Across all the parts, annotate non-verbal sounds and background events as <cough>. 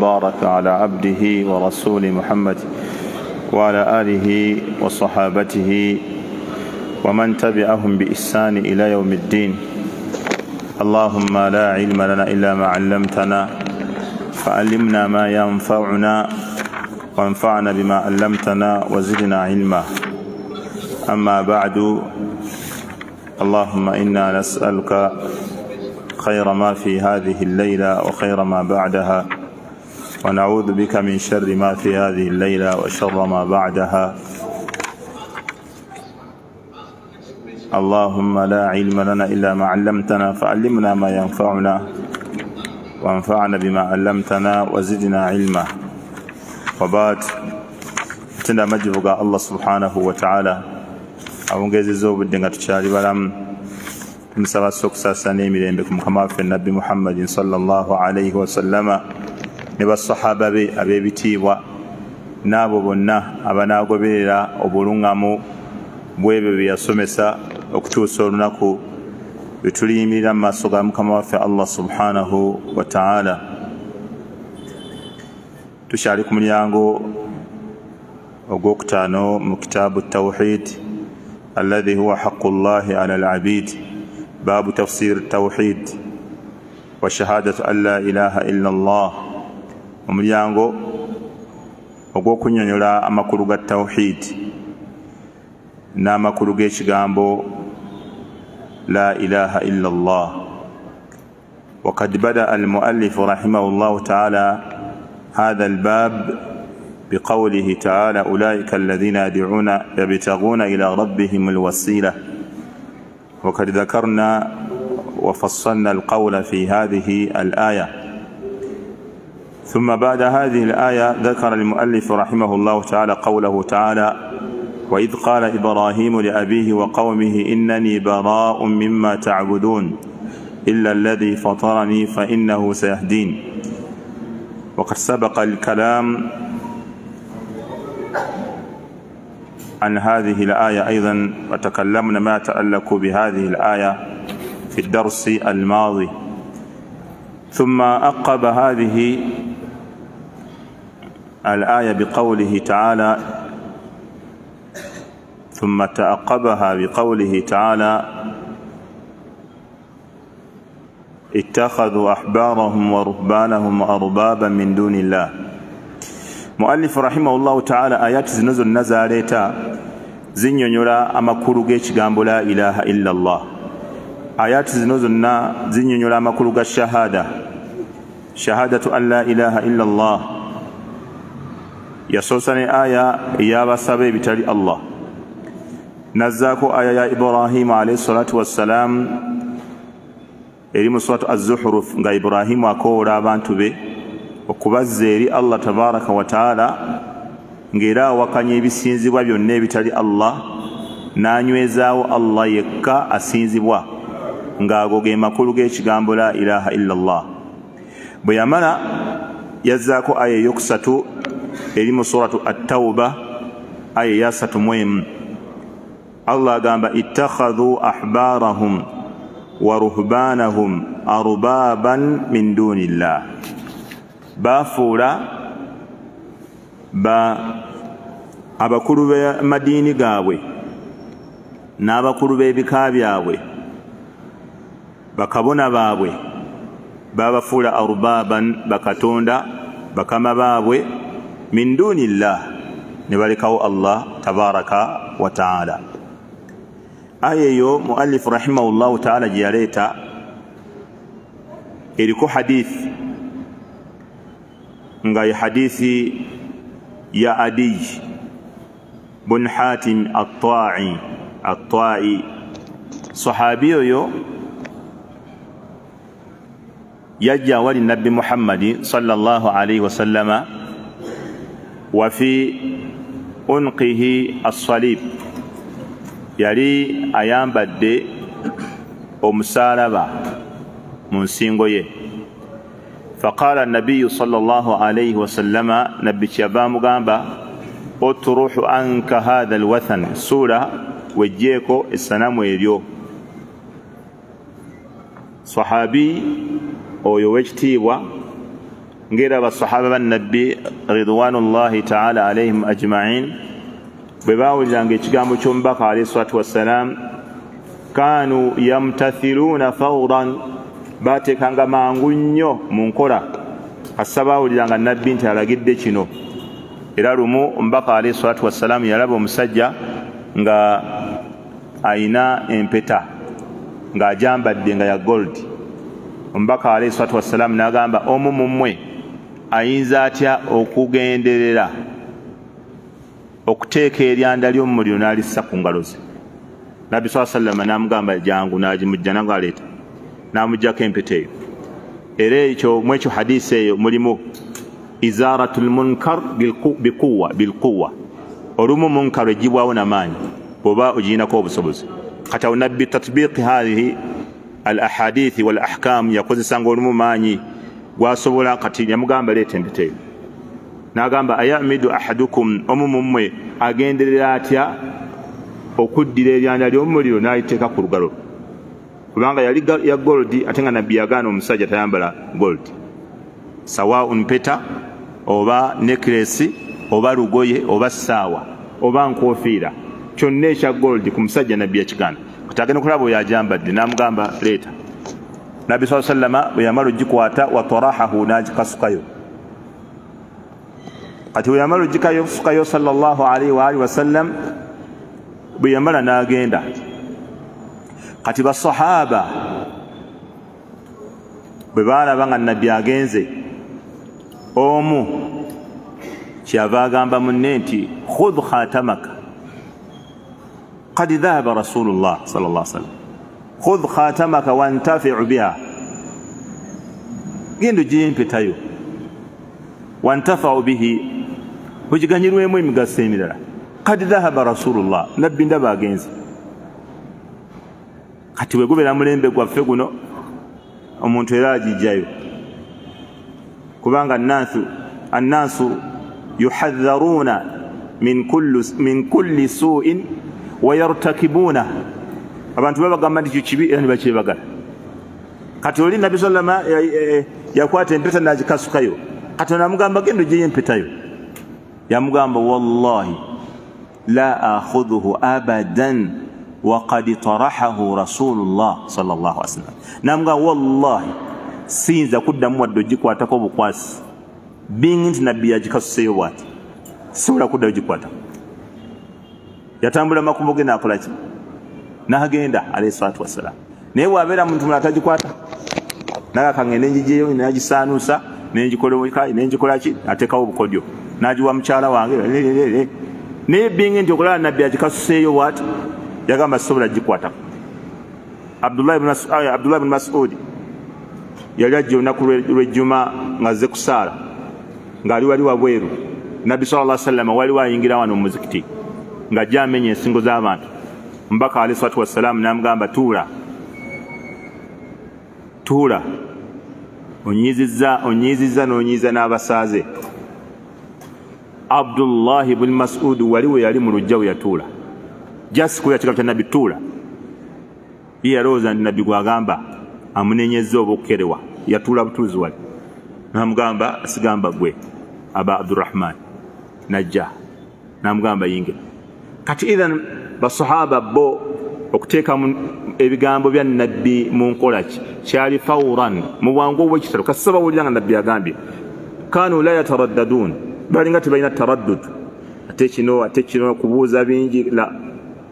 بارك على عبده ورسول محمد وعلى آله وصحابته ومن تبعهم بإحسان إلى يوم الدين. اللهم لا علم لنا إلا ما علمتنا فعلمنا ما ينفعنا وانفعنا بما علمتنا وزدنا علما. أما بعد اللهم إنا نسألك خير ما في هذه الليلة وخير ما بعدها. ونعوذ بك من شر ما في هذه الليلة وشر ما بعدها. اللهم لا علم لنا إلا ما علمتنا فعلمنا ما ينفعنا وانفعنا بما علمتنا وزدنا علما. وبعد تنا مجبقى الله سبحانه وتعالى. أبن قيزي زوب الدنيا تشاري ولم تمسى السوق ساسا نيمي لينبكم كما في النبي محمد صلى الله عليه وسلم. Ne basahaba be ab'ebitiibwa n'abo bonna abanaagoberera obuluŋŋamu bwebyo bye yasomesa okutuusa olunaku tuliyimirira mu maaso ga mukama waffe allah subhanahu wataala tukyali ku mulyango ogwokutaano mu kitaabu tawhid alladhi huwa haqu llahi ala alabid baabu tafsir tawhid wa shahadatu an la ilaha illa allah omulyango ogw'okunyonyola amakulu ga tawhid n'amakulu g'ekigambo la ilaha illa allah وقد بدأ المؤلف رحمه الله تعالى هذا الباب بقوله تعالى أولئك الذين يدعون يبتغون إلى ربهم الوسيلة وقد ذكرنا وفصلنا القول في هذه الآية ثم بعد هذه الآية ذكر المؤلف رحمه الله تعالى قوله تعالى وإذ قال إبراهيم لأبيه وقومه إنني براء مما تعبدون إلا الذي فطرني فإنه سيهدين وقد سبق الكلام عن هذه الآية أيضا وتكلمنا ما يتعلق بهذه الآية في الدرس الماضي. ثم أقب هذه الآية بقوله تعالى ثم تعقبها بقوله تعالى اتخذوا أحبارهم ورهبانهم أربابا من دون الله مؤلف رحمه الله تعالى آيات زنزل نزاليتا zinyonyola amakulu g'ekigambo la ilaha illa llah ayaati zino zonna zinyonyola amakulu ga shahada shahadatu an la ilaha illa llah yasoosa ne aya ey'abasaba ebitali allah. Nazzaako aya ya ibrahimu alaihi salatu wassalam eri mu suratu azuhuruf nga iburahimu akoowola abantu be okubazza eri allah tabaraka wataala ng'era awakanya ebisinzibwa byonna ebitali allah n'anywezaawo allah yekka asinzibwa ng'ago ge makulu g'ekigambo la ilaha illa llah bwe yamala yazzaako aya eyokusatu eri mu suratu attauba aya mu emu. Allah agamba ittakhadhu ahbarahum wa ruhbanahum arbaban min duni llah baafuula ba abakulu b'amadiini gaabwe n'abakulu b'ebika byabwe bakabona baabwe babafuula arubaban bakatonda bakama baabwe min duni llah ne balekawo allah tabaraka wataala aya eyo muallifu rahimahullahu taala gye yaleeta eriko hadithi nga ye hadithi ya adiy bun hatim attai attai. Sahabi oyo yajja awali nabbi muhammadi sallallahu alaihi wasallama fi unqihi assalib yali ayambadde omusaalaba mu nsingo ye faqala nabiyu sallallahu alaihi wasallama nabbi kyava mugamba otruhu anka hatha alwathan suula wejjeeko essanamu eryo sahabi oyo owekitiibwa ngaera basahaba bannabbi ridwanullahi taala alaihim ajmain. Bwe bawuliranga ekigambo ky'omubaka alehi salatu wassalam kanu yamtathiruuna fauran bateekanga mangu nnyo mu nkola. Kassa bawuliranga nabbi nti alagidde kino. Era lumu omubaka alehi salatu wassalamu yalaba omusajja nga ayina empeta ng'ajambadde nga ya gold. Omubaka alehi salatu wassalamu n'agamba omu mu mmwe ayinza atya okugenderera okuteeka eryanda ly'omumuliro n'alissa ku ngalo ze? Nabbi saa sallama n'amugamba jangu n'agimujja nago aleeta n'amugjako empeta eyo. Era ekyo mu ekyo hadisi eyo mulimu izaratu lmunkar bikuwa bilquwa olumu munkar egibwawo namaanyi bwoba ogirinako obusobozi. Kati awo nabbi tatbiqi hathihi al ahadithi wal ahkamu yakozesanga olumu maanyi gwasobola kati yamugamba leeta empeta eyo n'agamba ayamidu ahadukum? Omu mummwe agenderera atya okuddira eryanda ly'omumuliro n'aliteeka ku lugalo? Kubanga yali ya goldi ate nga nabbi yagaana omusajja tayambala goldi sawaun peta oba nekresi oba lugoye oba saawa oba nkofiira kyonna ekya goldi ku musajja nabbi yakigaana. Kati agenda okulaba oyo ajambadde n'amugamba leeta nabbi saa sallama bwe yamala ogikwata watarahahu n'agikasukayo kati bwe yamala ogikasukayo salllahu alaihi waalihi wasallam bwe yamala n'agenda. Kati basahaba bwe baalaba nga nabbi agenze omu kyava agamba munne nti khudh khatamaka. Kad dhahaba rasulullah sal llah sallam khudh khatamaka wantafiu biha. Genda ogiye empetayo wantafau bihi. Ogiganyirwemu emigaso emirala. Kad dhahaba rasulullah. Nabbi ndaba agenze. Kati bwe gubeera mulembe gwaffe guno omuntu era agijjayo kubanga annaasu yuhadharuuna min kulli suuin wayartakibuuna abantu babagamba nti kyo kibi era nibakyebagala kati oli nabbi salama yakwata empeta nagikasukayo. Kati namugamba genda ojeyo empetayo yamugamba wallahi la akhudhuhu abadan wakad tarahahu rasulullah salllah ali sallam namuga wallahi siyinza kuddamu wadde ogikwatako obukwasi. Bingi nti nabbi yagikasuseyo bwati sisobola kudda ogikwatako yatambula makubo ge nakolaki nagenda alaihi salatu wassalam naye bwabeera muntu mula atagikwata nagakange nenjijeyo nagisanusa nenjikolaki atekawo obukodyo. Nagiwa mukyala wange naye bingi nti okulaba nabbi agikasuseeyo bwati yagamba sisobola gikwatako abdullah bni masudi yali ajja olunaku lwejjuma nga ze kusaala ng'ali wali wabweru nabbi sal lla sallama waliwo ayingira wano mumuzikiti ng'ajja amenya ensingo z'abantu mubaka alehi salatu wassalaamu n'amugamba tuula. Tuula. Onyiizizza n'onyiiza n'abasaaze. Abdullahi bni masudi wali we yali mu lujja we yatuula. Jasikuya kigabo kya nabbi tuula. Ye yalowooza nti nabbi gwagamba amunenyezza oba okukerewa yatuula butuuzi wali. Namugamba sigamba gwe aba abdurahman najja namugamba yingira. Kati ithan basahaba bo okuteekamu ebigambo bya nabbi mu nkola ki? Kyali fauran mu bwangu obwekitalo. Kasisa bawulira nga nabbi agambye kanu la yataraddadun. Balinga tebalina taraddud. Ate kino ate kino kubuuza bingi la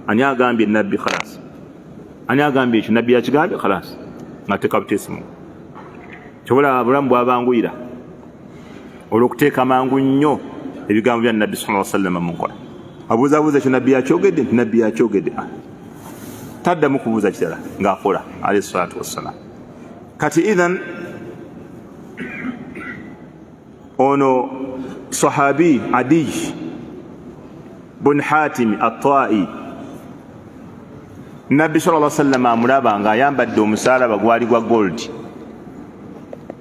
ani agambye nabbi khalas. Ani agambye ekyo? Nabbi yakigambye? Khalas. Ngateeka buteesimu kyobola bulamu bwabanguyira olwokuteeka mangu nnyo ebigambo bya nabbi sa sallama mu nkola abuuzabuuza ekyo nabbi yakyogedde nti nabbi yakyogedde taddamu kubuuza kirala ng'akola alehi salatu wassalam kati ithan ono sahabi adiy bun hatimi attai. Nabbi sal lla sallama amulaba ng'ayambadde omusaalaba gwali gwa gold.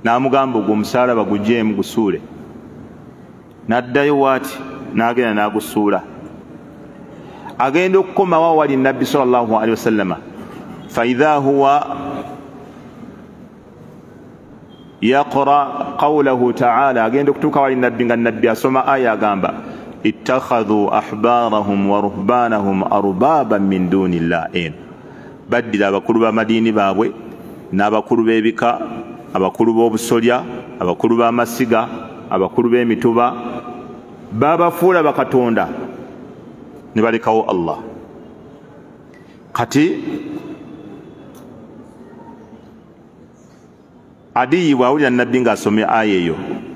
N'amugamba ogwo omusaalaba gujeemu gusuule. N'addayo waati n'agenda n'agusuula agenda okukomawo wali nabbi sal llahu alehi wasallama faidha huwa yaqra qawlahu taala agenda okutuuka wali nabbi nga nabbi asoma aya agamba ittakhadhu ahbarahum wa ruhbanahum arbaban min duni llah eno baddira abakulu bamadiini baabwe n'abakulu b'ebika abakulu b'obusolya abakulu b'amasiga abakulu b'emituba babafuula bakatonda ne balekawo allah. Kati adiyi bwawulira nabbi ng'asomye aya eyo.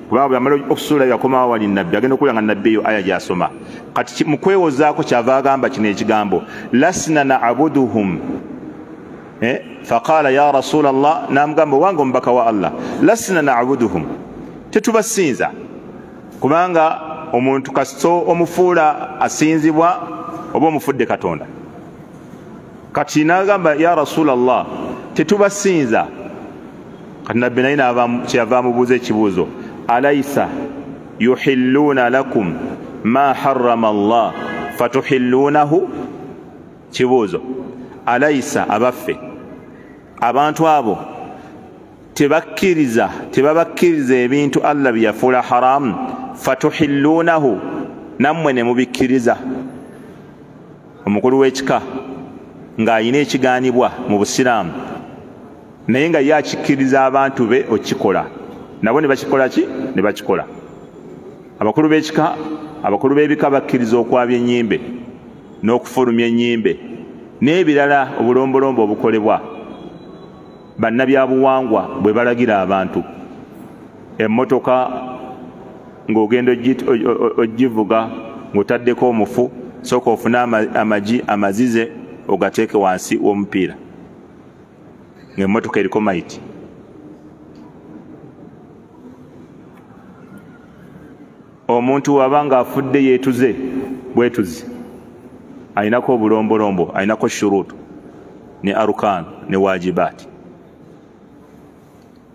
Kubanga bwamala okusuula yakomawo wali nabbi agenda okuwulira nga nabbi eyo aya gy'asoma. Kati mu kwewozaako kyava agamba kino ekigambo lasina naabuduhum eh? faqala ya rasula llah namugamba owange omubaka wa allah lasina naabuduhum tetubasinza. Kubanga omuntu kasito omufuula asinzibwa oba omufudde katonda. Kati nagamba ya rasula llah tetubasinza. Kati nabbi naye kyeyava amubuuza ekibuuzo alaisa yuhilluuna lakum ma harama llah fatuhilluunahu? Kibuuzo alaisa abaffe abantu abo tebakkiriza tebabakkiriza ebintu allah byeyafuula haramu fatuhilluunahu nammwe ne mubikkiriza omukulu w'ekika ng'ayina ekigaanibwa mu busiraamu. Naye nga ye akikkiriza abantu be okikola nabo ne bakikola ki? Ne bakikola. Abakulu b'ekika abakulu b'ebika bakkiriza okwabya ennyimbe n'okufulumya ennyimbe n'ebirala obulombolombo obukolebwa. Bannabyabuwangwa bwe balagira abantu. Emmotoka ng'ogenda ogivuga ng'otaddeko omufu sooka ofune amagi amazize ogateeke wansi w'omupiira. Ng'emmotoka eriko maiti. Omuntu waba ng'afudde yeetuze bwetuzi ayinako obulombolombo ayinako shuruutu ne arukan ne wajibaati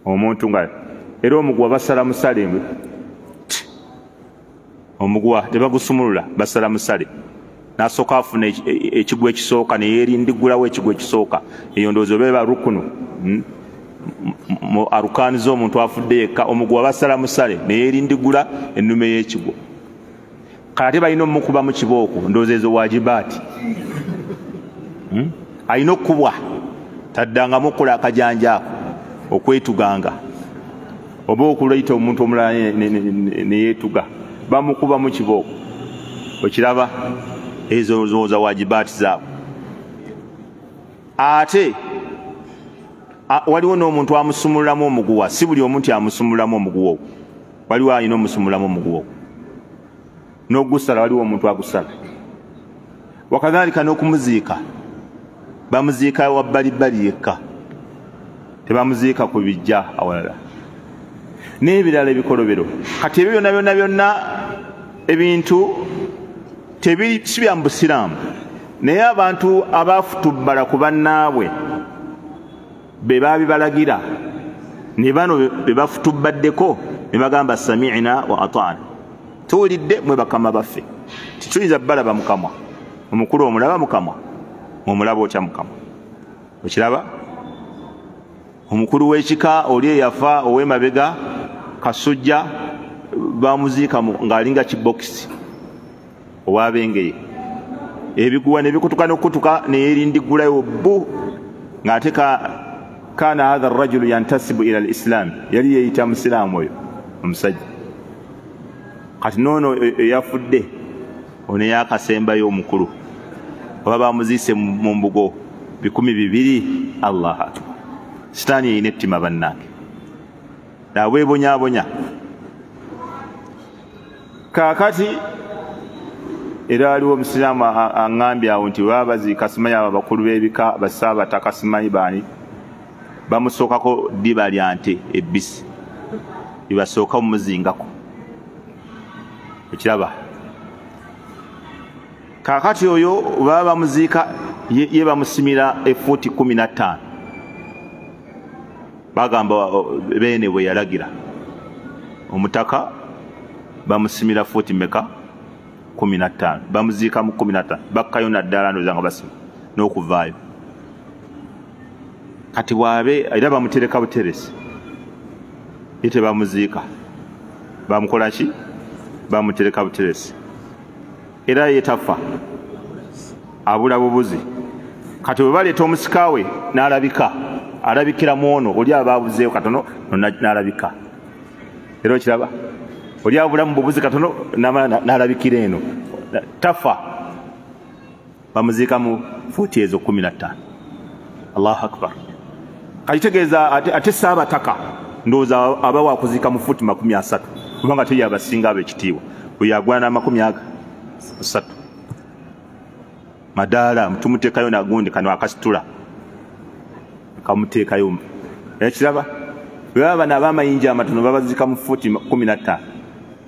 omuntu nga era omuguwa basala musale omuguwa tebagusumulula basala musale nasooka afuna ekigwa ekisooka neyerindigulawo ekigwa ekisooka eyo ndowooza obeeba rukunu mu arukaani z'omuntu afudde yekka omuguwa basala musale neyerindigula ennume y'ekigwo kale ate balina omukuba mu kibooko ndowooza ezo wajibaati alina okukubwa taddangamu okukola akajanja ako okwetuganga oba okulwaita omuntu omulala neyeetuga bamukuba mu kibooko okiraba ezo zooza wajibaati zaabwe ate waliwo n'omuntu amusumululamu omuguwa si buli omuntu amusumululamu omuguwa ogwo. Waliwo alina omusumululamu omuguwa ogwo. N'ogusala waliwo omuntu agusala. Wakadhalika n'okumuziika bamuziika wabbalibbali yekka. Tebamuziika ku bijja awalala. N'ebirala ebikolobero. Kati ebyo byonna byonna byonna ebintu si bya mubusiraamu naye abantu abafutubbala ku bannaabwe be babibalagira ne bano be bafutubbaddeko ne bagamba samiina wa ataana tuwulidde mwe bakama baffe. Tituyinza balaba mukamwa omukulu omulaba mukamwa omulaba otya mukamwa okiraba? Omukulu w'ekika oli eyafa ow'emabega kasujja bamuziika ng'alinga kibokisi owabengeye ebiguwa nebikutuka nokutuka neyerindigulayo bu ng'ate kana hatha rajulu yantasibu ila lislaam yali yeyita musiraamu oyo omusajja. Kati noono eyafudde ono eyakasembayo omukulu. Oba bamuziise mu mbugo bikumi bibiri allah akbar. Sitaani yeyina ettima bannange. Nabwebonyabonya kakati era waliwo omusiraamu aŋŋambye awo nti baba baziika simanyi abo abakulu b'ebika basaabataka simanyi baani? Bamusookako ddiba lya nte ebbisi. Libasooka mumuzingako. Ekiraba kakati oyo baba bamuziika ye bamusimira efuuti kumi na ttaano. Bagamba beene bwe yalagira. Omutaka bamusimira fuuti meka kumi na ttaano. Bamuziika mu kumi na ttaano. Bakkayo naddala ndoza nga basima n'okuvaayo. Kati bwabe era bamutereka buteresi ye tebamuziika. Bamukola ki? Bamutereka buteresi. Era yetafa abula bubuzi. Kati bwe baleeta omusika we n'alabika alabikira mu ono oli ababuzeeyo katono n'alabika. Era okiraba oli abulamu bubuzi katono n'alabikira eno. Tafa. Bamuziika mu fuuti ezo kumi nattaano allahu akbar. Kakitegeeza ate saabataka ndowooza aba wakuziika mu fuuti makumi asatu. Kubanga teri abasinga abo ekitiibwa oyo agwana n'amakumi aga asatu. Madaala tumuteekayo nagundi kano akasitula. Kamuteekayo ekiraba bwebaba bano ab'amayinja amatono babazika mu fuuti kumi nattaano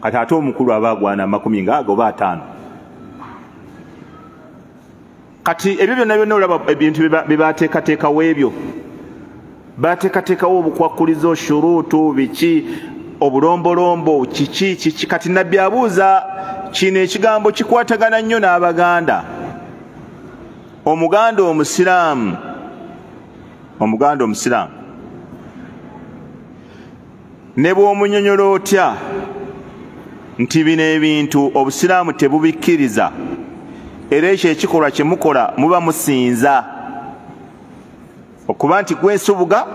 kati ate omukulu aba agwana amakumi ngaaga oba ataano. Kati ebyo byonna byonna olaba ebintu byebateekateekawo ebyo. Bateekateekawo obukwakulizo shuruutu biki obulombolombo kiki kiki. Kati nabbi abuuza kino ekigambo kikwatagana nnyo n'abaganda. Omuganda omusiraamu omuganda omusiraamu ne bw'omunyonyola otya nti bino ebintu obusiraamu tebubikkiriza. Era ekyo ekikolwa kye mukola muba musinza. Okuba nti gwesubuga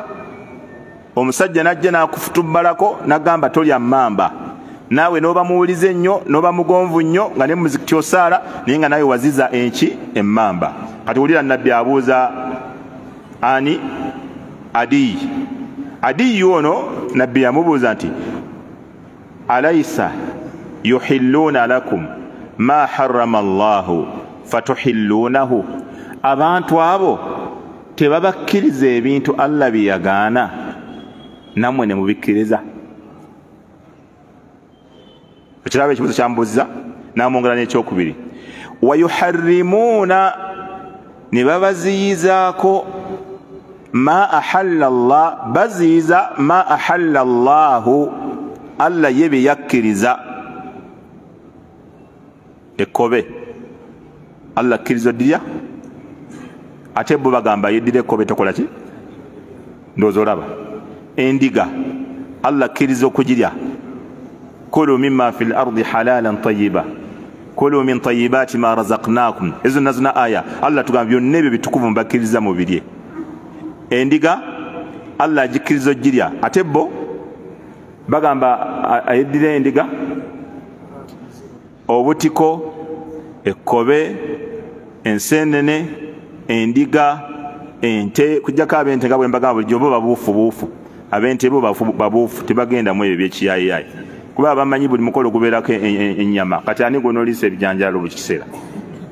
omusajja najja nakufutumbalako nagamba tolya mamba naawe noba muwulize ennyo noba mugonvu nnyo nga ne muziki kyosaala naye nga nawe waziza enki emmamba. Kati wulira nabbi abuuza ani? Adiyi. Adiyi ono nabbi yamubuuza nti alaisa yuhilluuna lakum ma harama llahu fatuhilluunahu abantu abo tebabakkiriza ebintu allah bye yagaana nammwe ne mubikkiriza. Ekiraba ekibuzo kyambuuziza namwongera n'ekyokubiri. Wayuharrimuuna ne babaziyizaako ma ahalla llah baziyiza ma ahalla llahu allah ye bye yakkiriza ekkobe. Allah kkiriza oddirya ate bo bagamba yeddira ekkobe tokola ki? Ndowooza olaba. Endiga. Allah kkiriza okugirya? Kulu mima fi lardi halalan tayiba kulu min tayibaati ma razaknakum ezo zonna zonna aya allah tugamba byonna ebyo bitukuvu mubakkiriza mubirye endiga allah agikkiriza ogirya ate bo bagamba ayeddira endiga obutiko ekkobe ensenene endiga ente kujjako abente nga bwembagamba bulijjo bo babuufu buufu abente bo babuufu tebagendamu ebyo byekiyayiyayi kuba bamanyi buli mukolo gubeerako ennyama kati ani gwonooliisa ebijanjalo buli kiseera?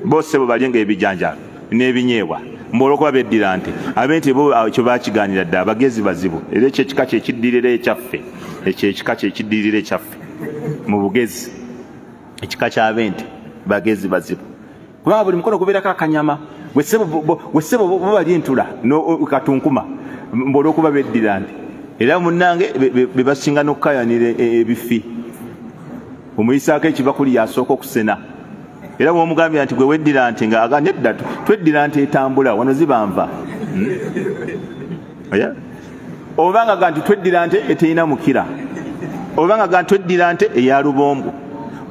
Bose bo balyenga ebijanjalo n'ebinyeebwa mbaolwokuba beddira nte abente bo kyo bakiganira dde abagezi bazibu era ekyo ekika kyekiddirira ekyaffe ekyo ekika kyekiddirira ekyaffe mu bugezi ekika kyabente bagezi bazibu. Kubanga buli mukono gubeerako akanyama wesebo bo bali entula katunkuma mbaolwokuba beddira nti. Era munange bebasinga nokukayanira ebifi. Omuyisaako ekibakuli yasooka okusena. Era bwomugambira nti gwe weddira nti nga aga nedda tweddira nti etambula wano zibanva obanga ga nti tweddira nti eterina mukira. Obanga ga nti tweddira nti eya lubombo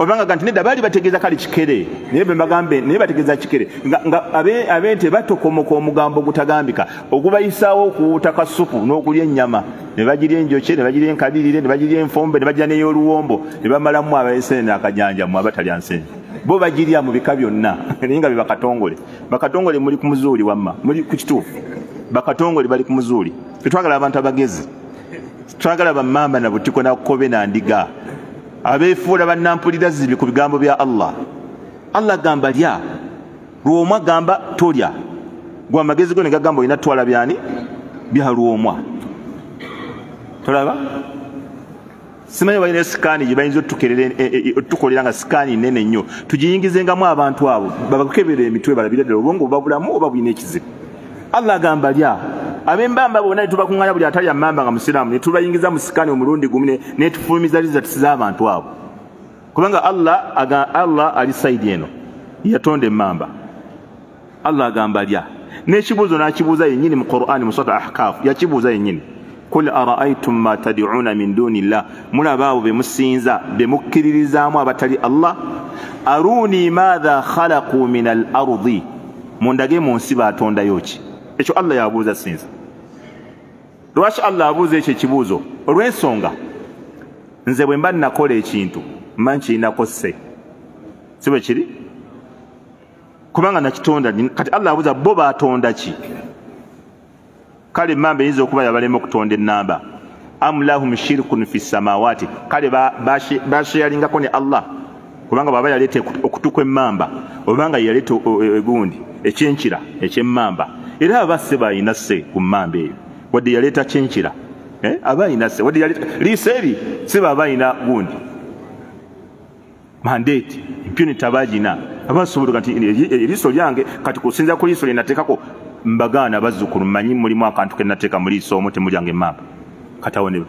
obanga ga nti nedda baali bategeeza kale kikere naye bebagambe naye bategeeza kikere. Nga abente batokomoka omugambo gutagambika ogubayisaawo okuwuuta kasupu n'okulya ennyama. Ne bagirya enjoke ne bagirya enkalirire ne bagirya enfombe ne bagirya n'ey'oluwombo ne bamalamu abasenene akajanjamu abatalya nsenyi bo bagirya mu bika byonna <laughs> naye nga be bakatongole. Bakatongole muli ku muzuuli wamma muli ku kituufu. Bakatongole bali ku muzuuli. Tetwagala abantu abagezi. Twagala bammamba na butiko nakukobe nandiga abeefuula bannampulira zibi ku bigambo bya allah. Allah gamba lya. Lwomwa gamba tolya. Gwe amagezi go ne gagamba olina twala byani? Bya lwomwa. Tolaba? Simanyi balina sikaani gye bayinza otukolera nga sikaani nene nnyo. Tugiyingizengamu abantu abo babakebera emitwe balabira ddala obwongo babulamu oba bulina ekizibu. Allah agamba lya abembamba bonna netubakuŋŋanya buli atalya mamba nga musiraamu netubayingiza mu sikaani omulundi gumu netufulumiza lizati z'abantu abo. Kubanga allah allah ali saidi eno yatonda emmamba. Allah agamba lya n'ekibuuzo n'akibuuza yennyini mu qur'ani mu sota ahkafu yakibuuza yennyini. Kul araaitum ma tadiuna min duni llah mulaba abo bemusinza bemukkiririzaamu abatali allah? Aruni maatha khalaqu min al ardi. Mundage mu nsi batondayo ki ekyo allah yabuuza sinza. Lwaki allah abuuza ekyo ekibuuzo? Olw'ensonga. Nze bwe mba nakola ekintu mba nkirinako sse. Si bwe kiri? Kubanga nakitonda kati allah abuuza bo batonda ki? Kale emamba eyinza okuba yabalema okutonda enamba am lahum shirkun fi samawaati kale basheyalingako ne allah. Kubanga bwaba yaleeta okutukwa emmamba obanga yaleeta egundi ekyenkira ekyemmamba era aba se bayina se ku mmamba eyo. Wadde yaleeta kyenkira. Eh? aba ayina se wadde yaleeta liisa eri se baba ayina gundi. Mandeeti impunity abagina. Abasobola nti eriiso lyange kati kusinza ku liiso lyenateekako mbagaana bazzukulu mmanyi mulimu akantu kenateeka mu liiso omu temulyanga emmamba katawonebwa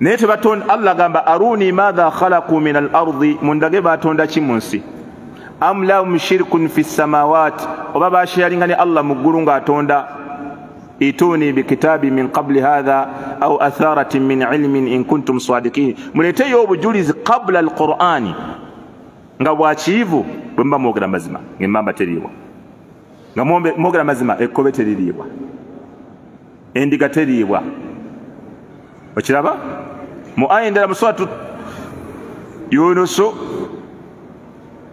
naye tebatonda allah agamba aruni maatha khalaqu min al ardi mundage batonda ki mu nsi am lahum shirkun fi samawaati oba basheyalinga ne allah mu ggulu ng'atonda. Ituni bikitabi min qabli hatha au atharatin min ilmin in kuntum sadikin muleeteyo obujulizi qabula alqur'ani. Nga bwakiivu bwe muba mwogera mazima ng'emmamba teriibwa nga mwogera mazima ekkobe teririibwa endiga teriibwa okiraba mu aya endala mu suratu yunusu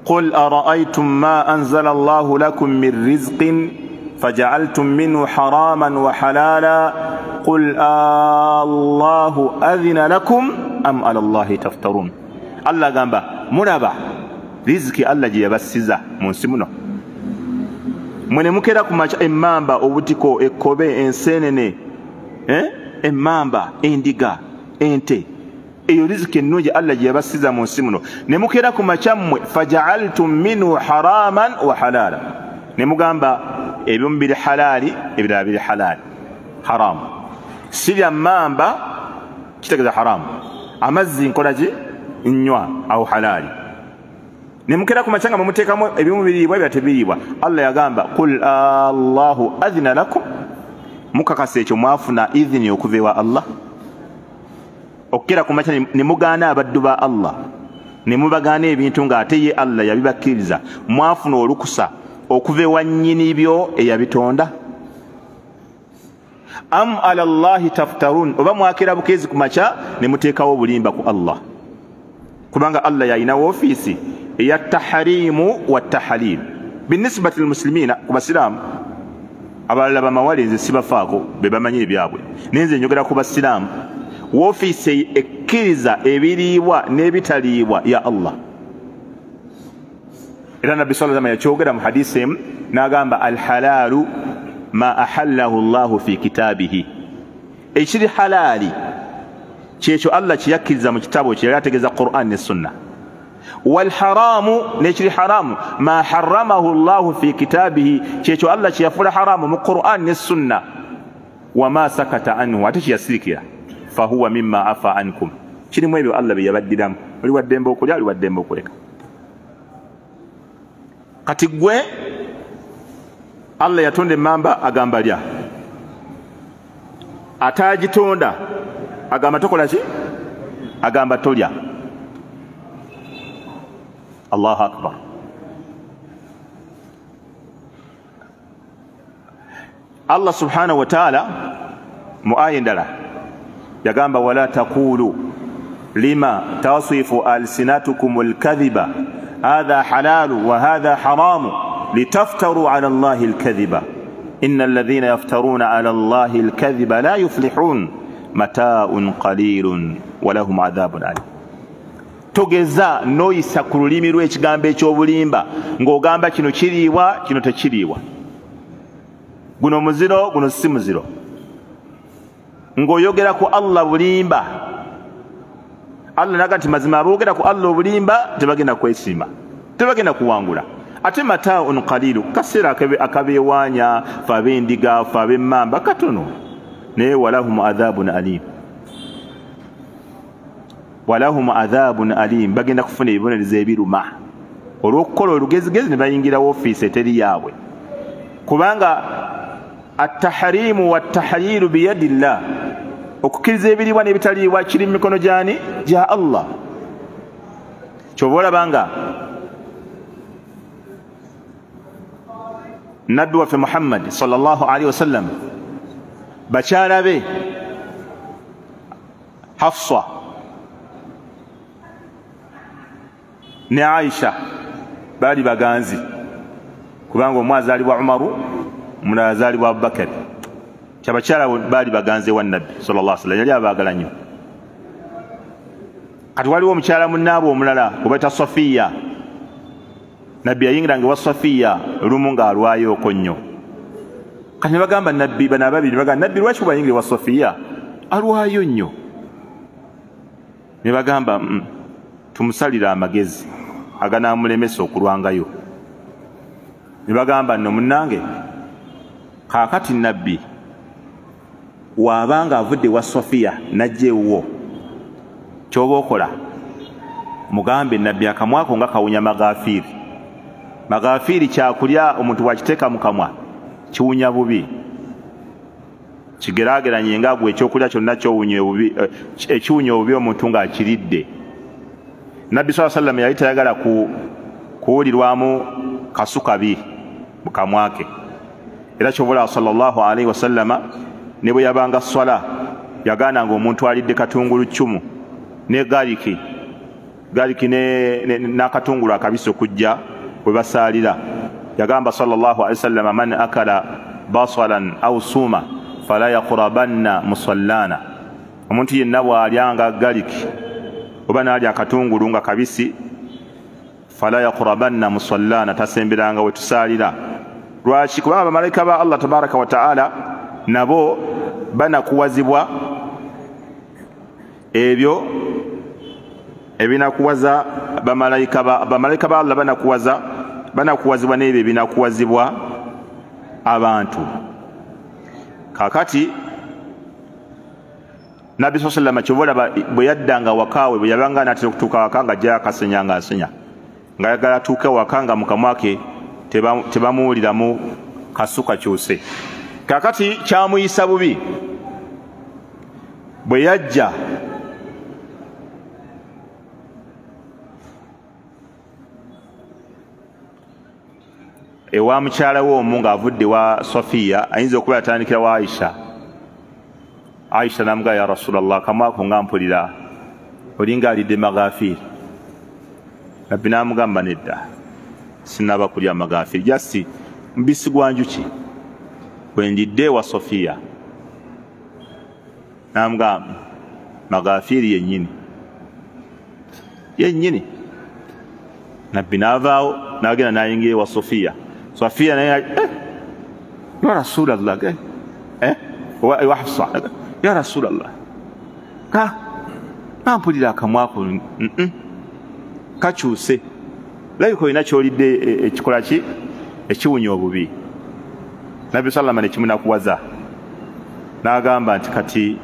qul araaitum ma anzala allahu lakum min rizqin fajaaltum minhu haraman wa halala qul allahu adhina lakum am ala llahi taftarun allah agamba mulaba riziki allah gye yabassiza mu nsi muno mwene mukera ku maca emmamba obutiko ekkobe ensenene eh? emmamba endiga ente eyo riziki ennungi allah gye yabasiza mu nsi muno. Ne mukeera ku makyammwe fajaaltum minhu haraman wa halaala ne mugamba ebimu biri halaali ebirala biri halaali haramu sirya mmamba kitegeeza haramu amazzi nkola ki? Nywa awo halaali ne mukeera ku makyanga mwemuteekamu ebimu biriibwa ebira tebiriibwa. Allah yagamba qul allahu adhina lakum. Mukakasa ekyo mwafuna idhini okuva ewa allah okukera ku makya ne mugaana abaddu ba allah ne mubagaana ebintu ng'ate ye allah yabibakkiriza mwafuna olukusa okuva ewa nnyini byo eyabitonda? Am ala llahi taftarun oba mwakera bukeezi ku makya ne muteekawo obulimba ku allah? Kubanga allah yalina woofiisi eya taharimu wa tahalil. Binisibati lmuslimina ku basiraamu abalala bamawale nze sibafaako be bamanyi ebyabwe. Naye nze njogera ku basiraamu woofiisi ekkiriza ebiriibwa n'ebitaliibwa ya allah era nabbi sa salama yakyogera mu hadisi emu n'agamba alhalaalu ma ahallahu llahu fi kitaabihi ekiri halaali kyekyo allah kiyakkiriza mu kitabo kye yali ategeeza quran ne sunna walharamu nekiri haramu ma haramahu llahu fi kitaabihi kyekyo allah kyeyafula haramu mu quran ne sunna wama sakata anhu ate kyeyasirikira fahuwa mima afa ankum. Kirimu ebyo allah byeyabaddiramu oli waddembe okulya oli waddembe okuleka. Kati gwe allah yatonda emmamba agamba lya. Atagitonda agamba tokola ki? Agamba tolya. Allahu akbar. Allah subhanahu wataala mu aya endala yagamba wala taqulu lima tasifu alsinatukum alkadhiba hadha halalu wa hadha haramu litaftaru ala allahi alkadhiba ina alladhina yaftaruna ala allahi alkadhiba la yuflihun mataun qalilun walahum adhabun alim togeza noyisa ku lulimi lw'ekigambo ekyobulimba ng'ogamba kino kiriibwa kino tekiriibwa guno muziro guno si muziro ng'oyogera ku allah bulimba. Allah naga nti mazima aboogera ku allah obulimba tebagenda kwesiima tebagenda kuwangula. Ate mataun qalilu kaseera akabeewaanya fe ab'endiga fe ab'emmamba katono. Naye walahum adhabun alim walahum adhabun alim bagenda kufuna ebibonerezo ebiruma. Olw'okukola olugezigezi ne bayingira woofiisi eteri yaabwe. Kubanga attaharimu wattahaliilu biyadi llah okukkiriza ebiribwa n'ebitaliibwa kiri mu mikono gyani? Gya allah. Kyoba olaba nga nabbi waffe muhammadi salllahalihi wasallam bakyala be hafsa ne aisha baali baganzi. Kubanga omu azaalibwa umaru omulala azaalibwa abubakari kyabakyala baali baganzi ewa nabbi sallam yali abaagala nnyo. Kati waliwo omukyala munaabwe omulala obaita sofiya. Nabbi yayingiranga ewa sofiya lumu ng'alwayoko nnyo. Kati nebagamba nabbi bano ababiri nebagamba nabbi lwaki bwayingira ewa sofiya? Alwayo nnyo. Nebagamba mm, tumusalira amagezi aganamulemesa okulwangayo. Nebagamba nno munange kaakati nabbi waabanga avudde ewa sofiya najja ewuwo kyoba okola mugambe nabbi akamwako nga kawunya magafiiri. Magafiiri kyakulya omuntu wakiteeka mu kamwa kiwunya bubi. Kigerageranye nga gwe ekyokulya kyonna ekiwunya obubi omuntu ng'akiridde. Nabbi saa sallama yali tayagala kuwulirwamu kasu kabi mu kamwake era kyobola salllah alaihi wasallama ne bwe yabanga swala yagaananga omuntu alidde katungulu cumu ne galiki galiki n'akatungulu akabisi okujja bwe basaalira. Yagamba salllah man akala basalan au suuma fala yaqurabanna musallana. Omuntu yenna bw'alyanga galiki oba n'alya akatungulu nga kabisi fala yaqurabanna musallana tasemberanga we tusaalira lwaki? Kubanga bamalayika ba allah tabaraka wataala nabo banakuwazibwa ebyo ebinakuwaza bamalayika ba allah banakuwaza banakuwazibwa n'ebyo ebinakuwazibwa abantu. Kakati nabbi saa sallama kyobaolaba bwe yaddanga wakaawe bwe yabanga natera okutuuka waka nga ajjayo akasenya nga asenya nga yagala atuuke waka nga mukamwake tebamuwuliramu kasu kakyuse kakati kyamuyisa bubi bwe yajja ewa mukyala we omu ng'avudde wa sofiya ayinza okuba yatandikira wa aisha. Aisha namugaa ya rasulllah akamwako nga mpulira olinga alidde magafiiri nabbi namugamba nedda sinaba kulya magafiiri jasti mubisi gwa njuki. Bwe ndidde ewa sofiya namugamba magafiiri yennyini. Yennyini? Nabbi naavaawo nagenda nayingira ewa sofiya sofiya naye eh, ya rasulllah eh, ewa hafsa ya rasulllah ka nampulira akamwako kakyuse labika olina kyolidde ekikola ki? Ekiwunya obubi. Nabbi salama nekimunakuwaza n'agamba nti kati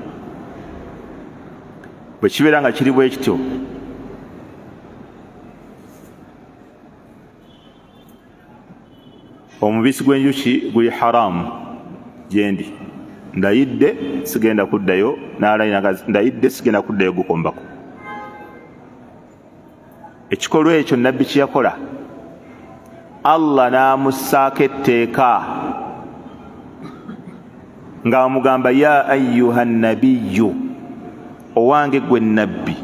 bwe kibeera nga kiri bwe kityo omubisi gw'enjuki guli haramu gyendi ndayidde sigenda kuddayo ndayidde sigenda kuddayo gukombako ekikolwa ekyo nabbi kyeyakola allah n'amussaako etteeka. Ng'amugamba ya ayuha nabiyu owange gwe nabbi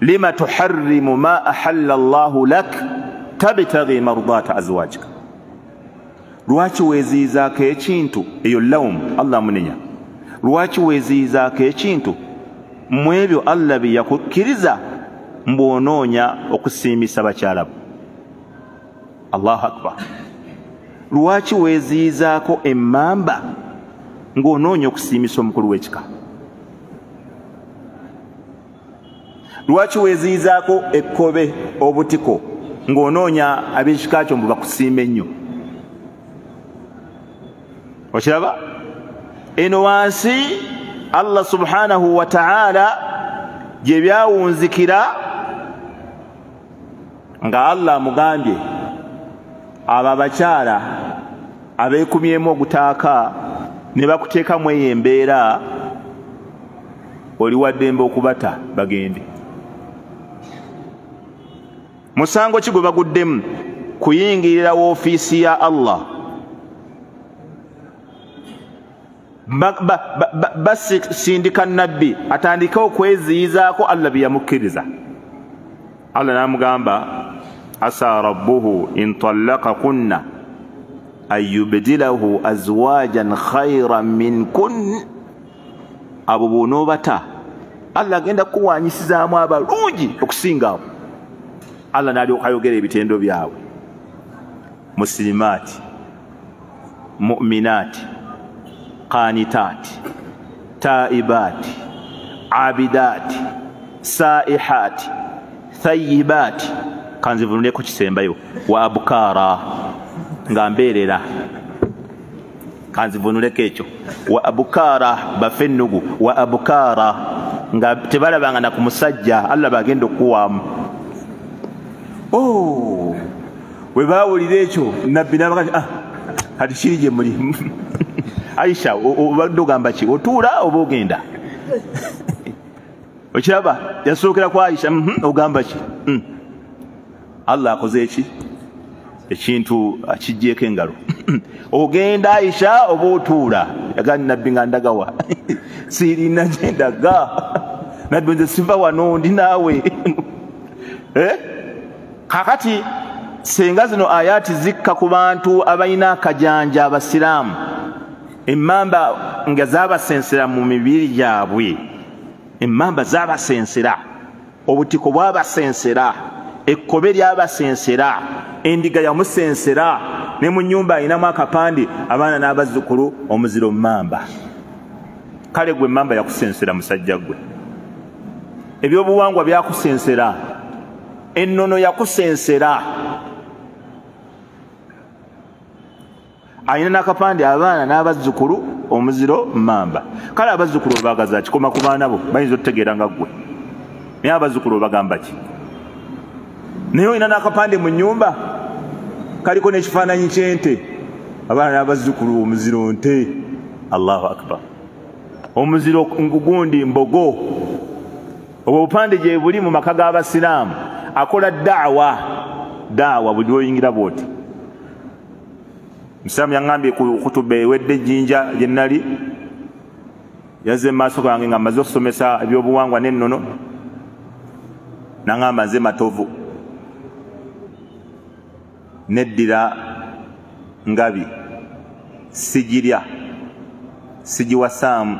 lima tuharrimu ma ahalla llahu lak tabtagi mardata azwajika? Lwaki weeziyizaako ekintu? Eyo lawumu allah amunenya lwaki weeziyizaako ekintu? Mu ebyo allah bye yakukkiriza mbwonoonya okusiimisa bakyalabo allahu akbar. Lwaki weeziyizaako emmamba ng'onoonya okusiimisa omukulu w'ekika? Lwaki weeziyizaako ekkobe obutiko ng'onoonya ab'ekika kyo mbu bakusiima ennyo? Okiraba? Eno wansi allah subhanahu wa taala gye byawunzikira nga allah amugambye abo abakyala abeekumyemu ogutaaka ne bakuteekamu eyo embeera oli waddembe okubata bagende. Musango ki gwe baguddemu? Kuyingirira woofiisi ya allah. Basindika nabbi atandike okweziyizaako allah byeyamukkiriza allah namugamba asa rabbuhu in talakakunna an yubdilahu azwajan khairan minkun. Abo bonoobata allah agenda kuwanyisizaamu abalungi okusingaabo allah nalyoka ayogera ebitendo byabwe. Musilimaati muminaati qanitaati taibaati abidaati saihaati thayibaati kanzivunuleko kisembayo. Wa abukara nga mbeerera. Kanzivunuleko ekyo. Wa abukara bafe ennugu. Wa abukara nga tebalabanga naku musajja allah bagenda okuwaamu oh, bwe bawulira ekyo nabbi nabaga ah, kati kiri gye muli. <laughs> Aisha obadde ogamba ki? Otuula oba ogenda? <laughs> Okiraba yasookera ku aisha mhm, ogamba ki? Mm. Allah akoze eki? Ekintu akijjeeko engalo. <clears throat> Ogenda aisha oba otuula? Yagani nabbi nga ndagawa. <laughs> Sirina gyendaga nabbi nze siva wano ndi naawe. <laughs> Eh? kakati senga zino ayaati zikka ku bantu abalina akajanja abasiraamu. Emmamba nga zabasensera mu mibiri gyabwe. Emmamba zabasensera obutiko bwabasensera ekkobe lyabasensera endiga yamusensera ne mu nyumba ayinamu akapande abaana n'abazzukulu omuziro mumamba kale gwe emmamba yakusensera musajja gwe. Ebyobuwangwa byakusensera ennono yakusensera. Ayina nakapande abaana n'abazzukulu omuziro mamba. Kale abazzukulu obagaza kikoma ku baana bo bayinza otutegeera nga ggwe naye abazzukulu obagamba ki naye olina nakapande mu nyumba kaliko n'ekifaananyi kyente. Abaana n'abazzukulu omuziro nte. Allahu akbar. Omuziro ngugundi mbogo. Obwo obupande gye buli mu maka g'abasiraamu akola daawa. Daawa buli lwoyingira bwoti. Musiraamu yaŋambye kutuba ewedde ejjinja gye nnali. Yazze mumaaso gange nga mmaze okusomesa ebyobuwangwa n'ennono. Naŋamba nze matovu neddira ngabi sigirya sigiwasaamu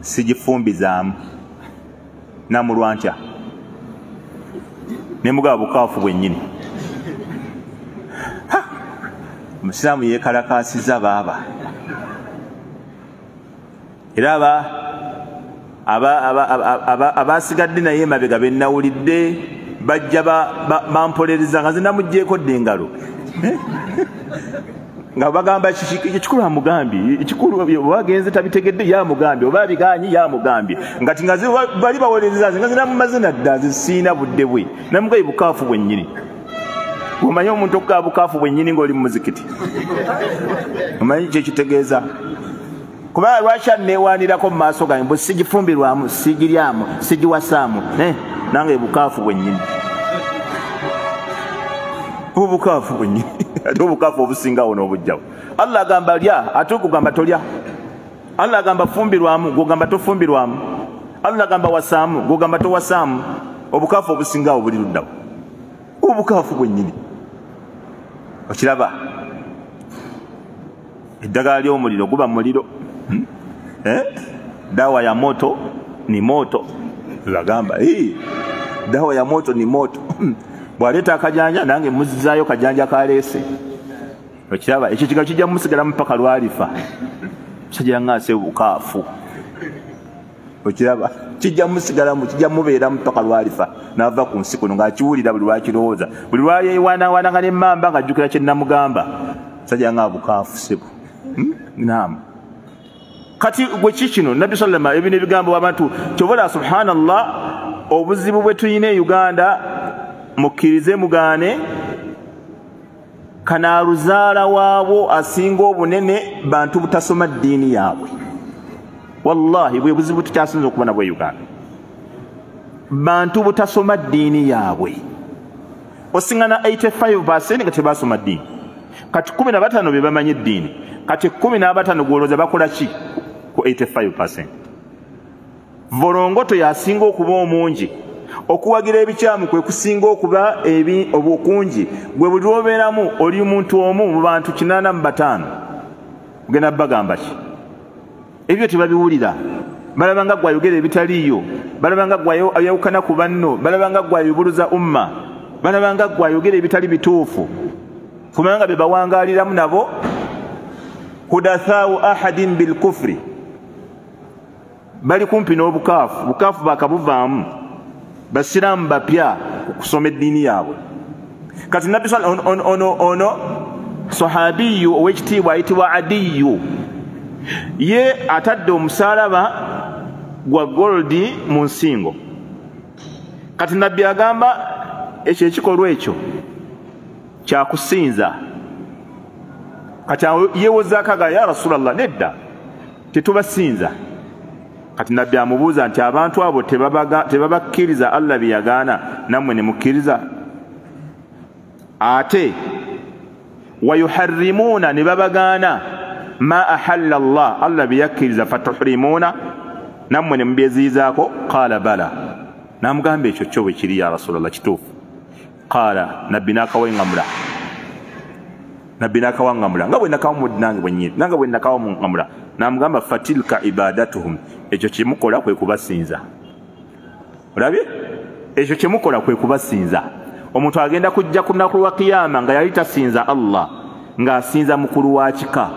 sigifumbizaamu. Namulwantya nemugaba bukaafu bwennyini. Omusiraamu yekalakasiza baaba. Era abasigadde naye emabega benawulidde bajja bampolereza nga zinamugjeeko dde engalo. <laughs> Nga bagamba ekikulu amugambye ekikulu bagenze tabitegedde yamugambye oba biganyi yamugambye. Nga ti nga bali bawolereza nga zinamumazina dda zisiina budde bwe. Namugaye bukaafu bwennyini. Omanyi omuntu okugaa bukaafu bwennyini ngaoli mu muzikiti? Omanyi kyekitegeeza kubanga lwaki anewanirako mu maaso gange? Bwe sigifumbirwamu sigiryamu sigiwasaamu nange bukaafu bwennyini obukaafu bwennyini <laughs> ate obukaafu obusingawo n'obujjawo. Allah agamba lya ate okugamba tolya. Allah agamba fumbirwamu gogamba tofumbirwamu. Allah agamba wasaamu gogamba towasaamu. Obukaafu obusingawo buli luddawo obukaafu bwennyini okiraba? Eddagala ly'omuliro guba muliro dawa ya moto ni moto. Bagamba dawa ya moto ni moto. Bwaleeta akajanja nange muzizaayo kajanja kaleese okiraba ekyo kiga kijja mumusigalamu paka lwalifa musajja yaŋŋaasa obukaafu okiraba kijja musigalamu kijja mubeeramu paka lwalifa nava ku nsi kuno ngaakiwulira buli lwakirowooza buli lwayewaanawaananga nemmamba ngaajjukira kyenamugamba musajja yaŋŋaa bukaafu sebu naamu kati gwe ki kino nabbi salama ebino ebigambo abantu kyobola subhanallah obuzibu bwe tulina e uganda mukkirize mugaane kanaaluzaala waabwo asinga obunene bantu butasoma ddiini yaabwe. Wallahi bwe buzibu tukyasinza okuba nabwe uganda. Bantu butasoma ddiini yaabwe. Osiŋana 85 nga tebasoma ddiini. Kati 15 be bamanyi eddiini kati 15 gwolooza bakola ki ku 85 volongoto yasinga okuba omungi. Okuwagira ebikyamu kwe kusinga okuba obukungi gwe buli lwobeeramu oli muntu omu mu bantu 85 ogenda bagamba ki? Ebyo tebabiwulira. Balaba nga gwayogera ebitaliiyo. Balaba nga gwayawukana ku banno. Balaba nga gwayubuluza umma. Balaba nga gwayogera ebitali bituufu. Kubanga be bawangaaliramu nabo. Hudathau ahadin bilkufuri bali kumpi n'obukaafu bukaafu bakabuvaamu basiraamu bapya okusoma eddiini yaabwe. Kati nabbi ono, ono, sahabiyu ow'ekitiibwa ayitibwa adiyu ye atadde omusaalaba gwa goldi mu nsingo. Kati nabbi agamba ekyo ekikolwa ekyo kyakusinza. Kati yewozaako aga ya rasulllah nedda tetubasinza kati nabbi amubuuza nti abantu abo tebabakkiriza allah bye yagaana? Nammwe ne mukkiriza. Ate wayuharrimuuna ne babagaana? Ma ahalla llah allah bye yakkiriza fatuhrimuuna? Nammwe ne mubyeziyizaako? Qaala bala. Namugamba ekyo kyo bwe kiri ya rasulllah kituufu. Qaala nabbi nakaweŋŋamula nabbi nakawaŋŋamula nga bwe nakawamudde nange bwenyini nange bwe nakawaŋŋamula namugamba fatilka ibadatuhum. Ekyo kyemukola kwe kubasinza. Olabye? Ekyo kyemukola kwe kubasinza. Omuntu agenda kujja ku lunaku lwa kiyama nga yali tasinza allah ng'asinza mukulu wa kika.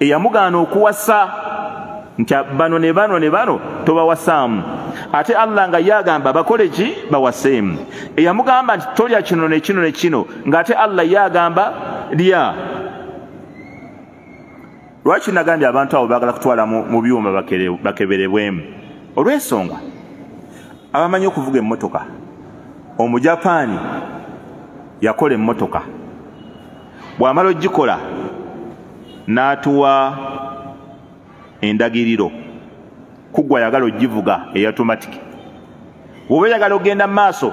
Eyamugaana okuwasa nti bano ne bano ne bano tobawasaamu ate allah nga yagamba bakole ki? Bawaseemu eyamugamba nti tolya kino nekino nekino ng'ate allah yagamba lya. Lwaki nagambye abantu abo bagala kutwala mu byuma bakeberebwemu? Olw'ensonga. Abamanyi okuvuga emmotoka omujapaani yakola emmotoka bw'amala ogikola n'atuwa endagiriro kuggwa ayagala ogivuga eya automatiki bw'oba oyagala ogenda mu maaso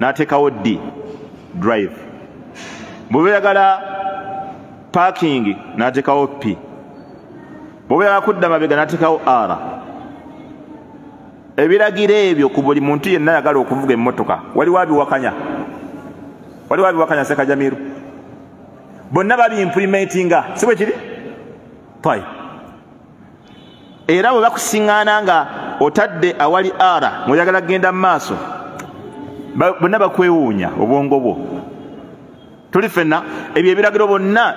n'ateekawo ddi? Drive. Bw'oba oyagala parking n'ateekawo p. Bw'oba oyagala kudda mabega n'ateekawo r. Ebiragiro ebyo ku buli muntu yenna ayagala okuvuga emmotoka waliwo abiwakanya? Waliwo abiwakanya sekajamiru bonna babiimpulimentinga si bwe kiri? Pai era bwe bakusiŋŋaana nga otadde awali ara ngaoyagala kgenda mu maaso bonna bakwewuunya obwongo bwo. Tuli fenna ebyo ebiragiro bonna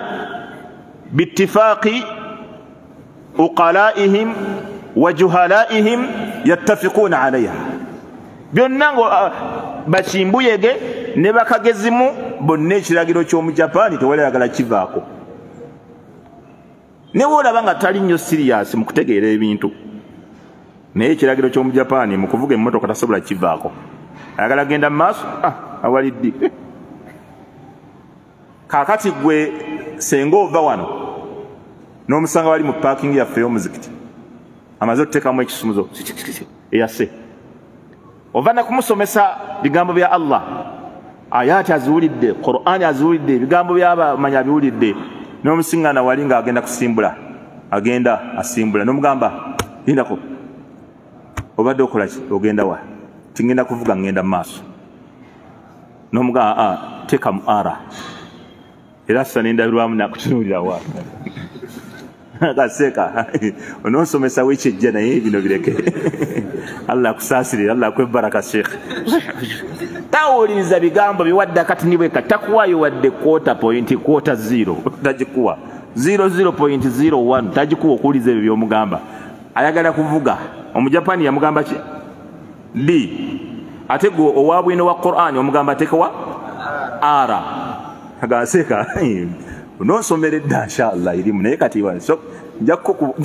biitifaaqi uqalaihim wa juhalaihim yattafiquuna alaiha byonna nga bakimbuyege ne bakagezimu bonna ekiragiro ky'omujapaani tewaleyagala kivaako newe olaba nga tali nnyo siriyasi mu kutegeera ebintu naye ekiragiro ky'omujapaani mu kuvuga emmotoka tasobola kivaako. Ayagala genda mu maaso? Awaliddi <laughs> kaakati gwe senga ova wano n'omusanga wali mu paakingi yaffe ey'omuzikiti amaze okuteekamu ekisumuzo eyase ova nakumusomesa bigambo bya allah. Ayaati aziwulidde qur'ani aziwulidde ebigambo byabamanyi abiwulidde n'omusiŋŋaana wali ng'agenda kusimbula agenda asimbula. N'omugamba lindako obadde okola ki? Ogenda wa? Tingenda kuvuga ŋŋenda mu maaso. N'omugamba a teeka mu ara era sa nendabirwamu nakutunuulira wa? <laughs> Kaseeka <laughs> ononsomesa wekyejja naye bino bireke. <laughs> Allah akusaasirire allah akwebaraka sheekh tawuliriza bigambo biwadde akati nibweka takuwayo wadde kwota point kwota zero. <laughs> Tagikuwa. 00.01 tagikuwa okuwuliza ebyo byomugamba. Ayagala kuvuga. Omujapani yamugamba ki? B ate gwe owabwino wa quran omugamba atekewa ara agaseeka. <laughs> Nonsomera edda nshallah erimu naye kati nja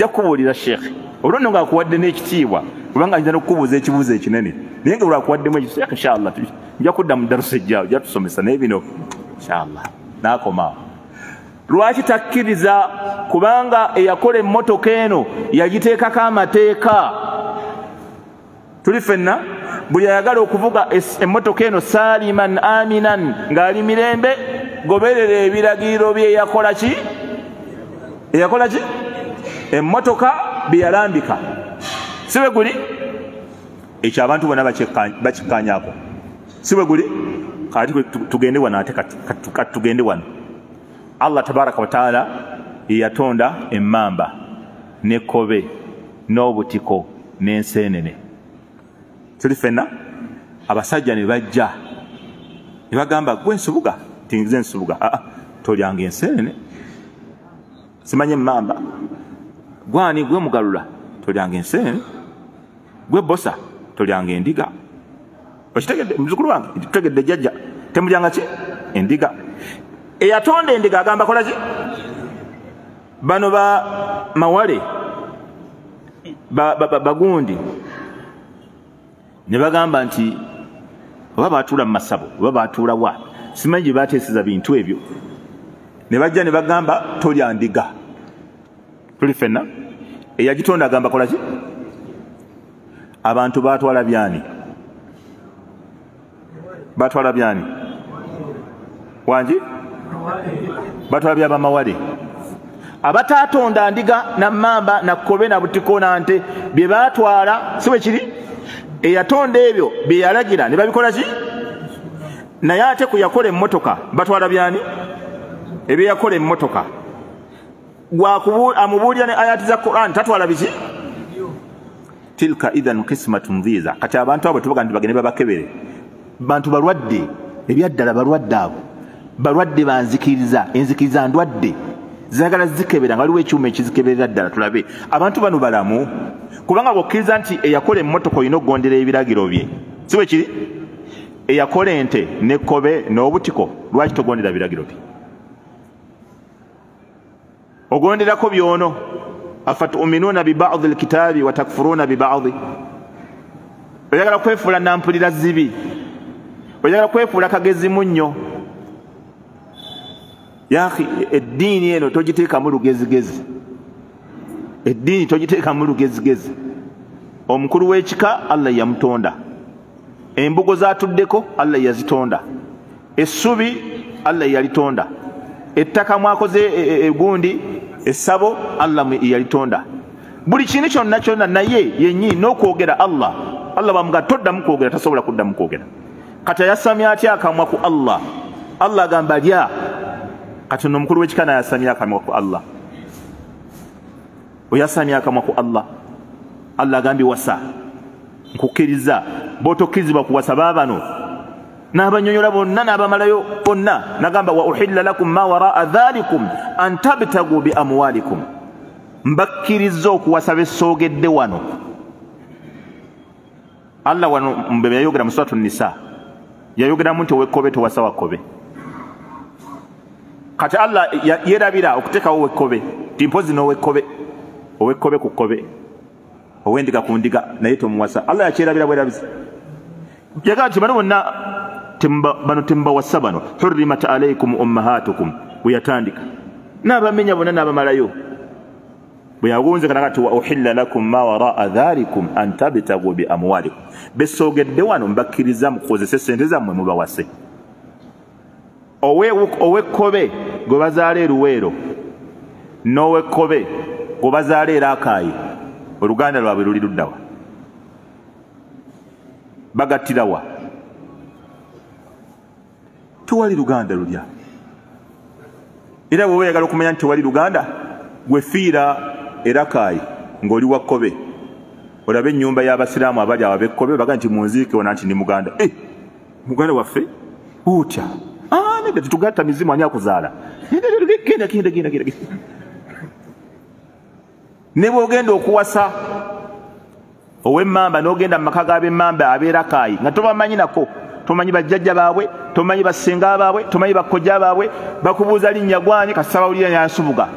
kukubuulira sheekhe olwono nga akuwadde n'ekitiibwa kubanga nja nokukubuuza ekibuuzo ekinene. Naye nga lwakuwaddemu ekisek inshallah nja kudda mu darusa ejjaawo jatusomesa naye bino inshallah nakomaawo lwaki takkiriza? Kubanga eyakola emmotoka eno yagiteekako amateeka. Tuli fenna buli ayagala okuvuga emmotoka eno saliman aminan ng'ali mirembe goberera ebiragiro bye yakola ki? Eyakola ki emmotoka byeyalambika. Si bwe guli? Ekyo abantu bonna bakikanyako si bwe guli? Kati tugende wano ate kati tugende wano. Allah tabaraka wataala yeyatonda emmamba nekkobe n'obutiko n'enseenene. Tuli fenna abasajja ne bajja. Ne bagamba gwe ensubuga tinze ensubuga aa tolyanga enseenene. Simanye emmamba gwani gwe mugalula? Tolyanga enseenene gwe bosa tolyanga endiga. Okitegedde? Muzukulu wange tutegedde jjajja. Temulyanga ki? Endiga. Eyatonda endiga agamba kola ki? Bano ba mawale bagundi ne bagamba nti oba batuula mu masabo oba batuula wa? Simanyi gye bateeseza bintu ebyo. Ne bajja ne bagamba tolya ndiga tuli fenna eyagitonda agamba kola ki? Abantu batwala byani? Batwala byani? Wangi batwala byabamawale abatatonda ndiga namamba nakkobe nabutiko nante bye batwala si bwe kiri? Eyatonda ebyo byeyalagira ne babikola ki? Naye ate ku yakola emmotoka batwala byani? Ebyeyakola emmotoka amubuulira ne ayati za quran tatwala biki? Tilka idhan kismatun dhiza. Kati abantu abo tubaga nti bagende babakebere. Bantu balwadde ebyaddala balwadde abo. Balwadde banzikiriza enzikiriza ndwadde. Zagala zikebera nga waliwo ekyuma ekizikeberera ddala tulabe. Abantu bano balamu kubanga bwokkiriza nti eyakola emmotoka olina okugondera ebiragiro bye si bwe kiri? Eyakola ente nekkobe n'obutiko lwaki togondera biragiro bye ogonderako byono. Afatuminuuna bibadi lkitaabi watakfuruuna bibadi oyagala kwefuula nampulira zibi. Oyagala kwefuula kagezi munnyo yaki eddiini eno togiteekamu lugezigezi. Eddiini togiteekamu lugezigezi. Omukulu w'ekika allah yamutonda. Embugo zatuddeko allah yazitonda. Essubi allah yalitonda. Ettaka mwakoze egundi essabo allah yalitonda buli kintu kyonna kyonna naye yennyini n'okwogera allah allah bamuga toddamu kwogera tasobola kuddamu kwogera. Kati ayasamya atya akamwa ku allah? Allah agamba lya kati no omukulu w'ekika nayasamya akamwa ku allah. Oyasamya akamwa ku allah? Allah agambye wasa nkukkiriza botokkirizibwa kuwasa baabano n'abanyonyola bonna n'abamalayo bonna nagamba wa uhilla lakum ma waraa dhalikum an tabtagu bi amwalikum mbakkiriza okuwasa besoogedde wano. Allah wano mbwe yayogera mu suratu nisa yayogeramu nti owekkobe towasa wakkobe kati allah yerabira okuteekawo owekkobe ti mpozi n'owekkobe owekkobe ku kkobe owendiga ku ndiga naye tomuwasa. Allah yakyerabira bwerabizi yagala nti bano bonna bano tembawasa bano hurrimat alaikum ummahatukum. Bweyatandika n'abamenya bonna n'abamalayo. Bwe yawunzika nagati wa uhilla lakum ma waraa dhalikum an tabtagu bi amwalikum besoogedde wano mbakkiriza mukozese sente zammwe mubawase owekkobe gwe bazaala eruweero n'owekkobe gwe bazaala erakaayi oluganda lwabwe luli luddawa. Bagattirawa tewali luganda lulya. Era bwe weyagala okumanya nti tewali luganda gwefiira erakaayi ng'oli wakkobe olabe ennyumba y'abasiraamu abali awo abekkobe baga nti munziike wona nti ndi muganda. E muganda waffe? Otya nedda tetugatta mizimu ani akuzaala? Genda genda genda genda ne bwogenda okuwasa ow'emmamba n'ogenda mu maka g'ab'emmamba ab'erakaayi nga tobamanyi nako tomanyi bajjajja baabwe tomanyi basenga baabwe tomanyi bakkojja baabwe bakubuuza linnya gwani kasabawulira nyansubuga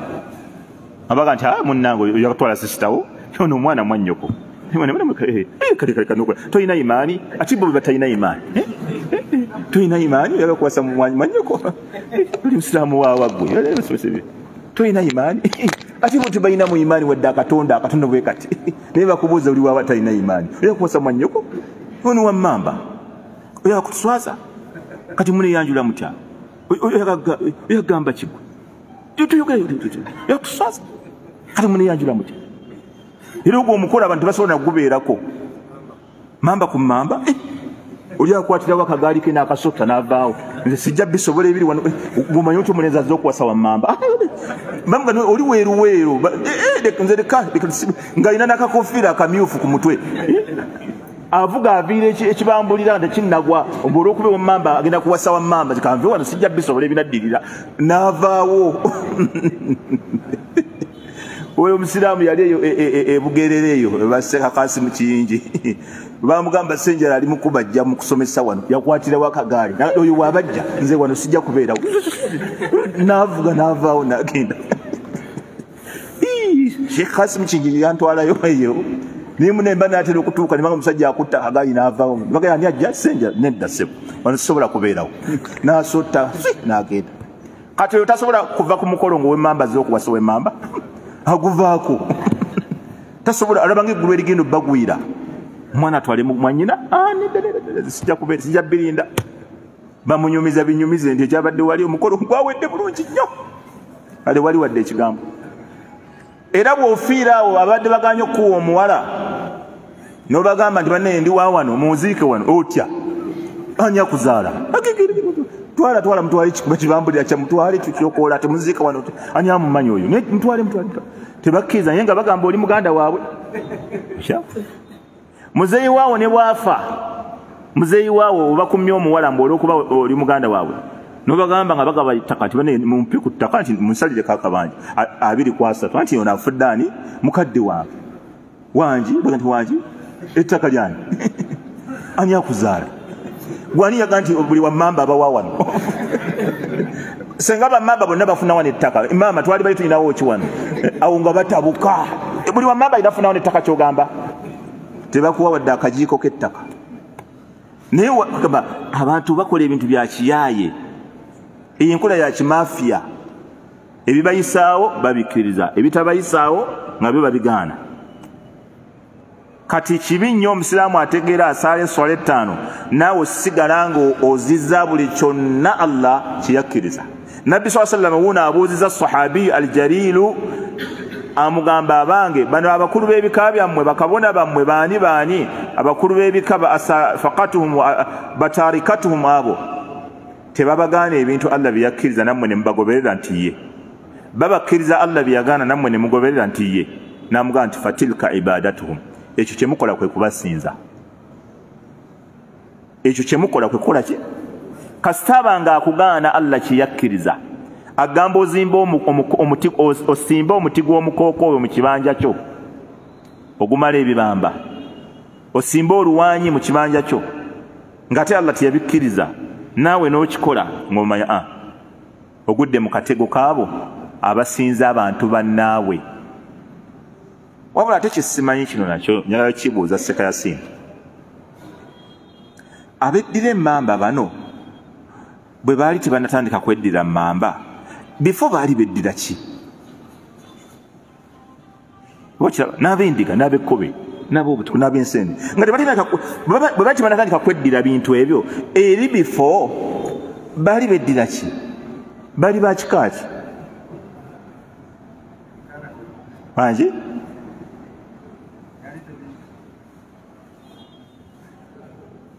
abaga nti a munnange oja kutwala sisitawo? Ono omwana mwannyoko. Tolina imaani? Ati bo batalina imaani? Tolina imaani? Oyaga kuwasa mwannyoko. Oli musiraamu wawaggwe tolina imaani? Ate bo tebalinamu imaani wadde akatonda akatonda bwe kati. Naye bakubuuza oli waaba talina imaani? Oyakuwasa mwannyoko. Ono wammamba oyakutuswaza kati muneyanjula mutya oyagamba kigwe yakutuswaza kati muneyanjula mutya era ogwo omukola abantu tebasobola nagubeerako. Mamba ku mamba eh, oli akwatirawo akagaali ke n'akasota n'avaawo. Nze sijja bisobola ebiri wano gumanyi oti omuneza azza okuwasa wammamba mbamuga oli weeruweeru nze ng'alina n'akakofiira akamyufu ku mutwe avuga aviira ekibambulira nga tekinnagwa oba olwokuba wammamba agenda kuwasa wammamba kanve wano sijja bisobola ebinaddirira. N'avaawo. <laughs> Oyo omusiraamu yali eyo ebugerere eyo basekakasi <laughs> mu kiyingi bamugamba senjala ali mukubajja mukusomesa wano. Yakwatirawo akagaali oyo wabajja nze wano sijja kubeerawo <laughs> navuga navaawo nagenda. Shekasi mukiyingi yantwalayo eyo nimunemba natera okutuuka nibanga omusajja akutta akagaali navaawo baga ani ajja senjala nedda sebo wano sisobola kubeerawo. Nasota nagenda. Kati oyo tasobola kuva ku mukolo ngaowemamba zokuwasa wemamba <laughs> aguvaako. Tasobola alaba nga eggulu erigenda obbagwira. Omwana atwale mwanyina ah, sijja birinda bamunyumiza binyumize nti ekyabadde wali omukolo gwawedde bulungi nnyo. Ale wali wadde ekigambo. Era bw'ofiira awo abadde baganye okuwa omuwala nobagamba nti banaye ndi wawano munziike wano otya? Anya kuzaala. Twala twala mutwale kibambulira kyamutwale kyokoola temuziika wano ani amumanyi oyo? Mutwale mutwale tebakkiriza naye nga bagamba oli muganda waabwe. Muzeeyi waawo ne bwafa. Muzeeyi waawo obakumye omuwala mbu olwokuba oli muganda waabwe. Nobagamba nga bagaba ttaka nti mumpe ku ttaka nti munsalire kakabanja abiri kwasatu anti ono afudde ani? Mukadde waabwe wangi? Baga nti wangi ettaka lyanyi <laughs> ani akuzaala? Gwani yaga nti buli wamamba abawa wano? Senga bamamba bonna bafuna wano ettaka mama twali bali tulinawo ki wano? Awo nga batabuka. Buli wamamba alina funawo nettaka kyogamba? Tebakuwa wadde akajiiko k'ettaka. Naye abantu bakola ebintu bya kiyaaye. Eyo enkola ya kimafiya ebibayisaawo babikkiriza ebitabayisaawo nga byo babigaana kati kibi nnyo omusiraamu ategeera asaala eswala ettaano naawe osigala nga ozizza buli kyonna allah kiyakkiriza nabbi saa sallama wuuno abuuziza sahabiyu aljaliilu amugamba abange bano abakulu b'ebika byammwe bakabona bammwe baani baani? Abakulu b'ebika batarikatuhum abo. Tebabagaana ebintu allah byeyakkiriza nammwe ne mubagoberera nti ye. Babakkiriza allah byeyagaana nammwe ne mugoberera nti ye. Namugamba nti fatilka ibadatuhum ekyo kyemukola kwe kubasinza ekyo kyemukola kwe kukola ki kasitaaba nga akugaana allah kyeyakkiriza. Agamba ozimba osimba omuti gw'omukookooyo mu kibanja kyo ogumala ebibamba. Osimba oluwanyi mu kibanja kyo ngaate allah teyabikkiriza naawe n'okikola ng'omanya a ah, ogudde mu katego kaabo abasinza abantu bannaawe wabula ate kyesimanyi kino nakyo nyalayo kibuuza sekayasimu abeddira emmamba bano bwe baali tebanatandika kweddira mmamba before baali beddira ki? N'abendiga n'abekkobe n'abobutuku n'abensende nga bwe baali tebanatandika kweddira bintu ebyo eri before baali beddira ki? Baali bakikaaki wangi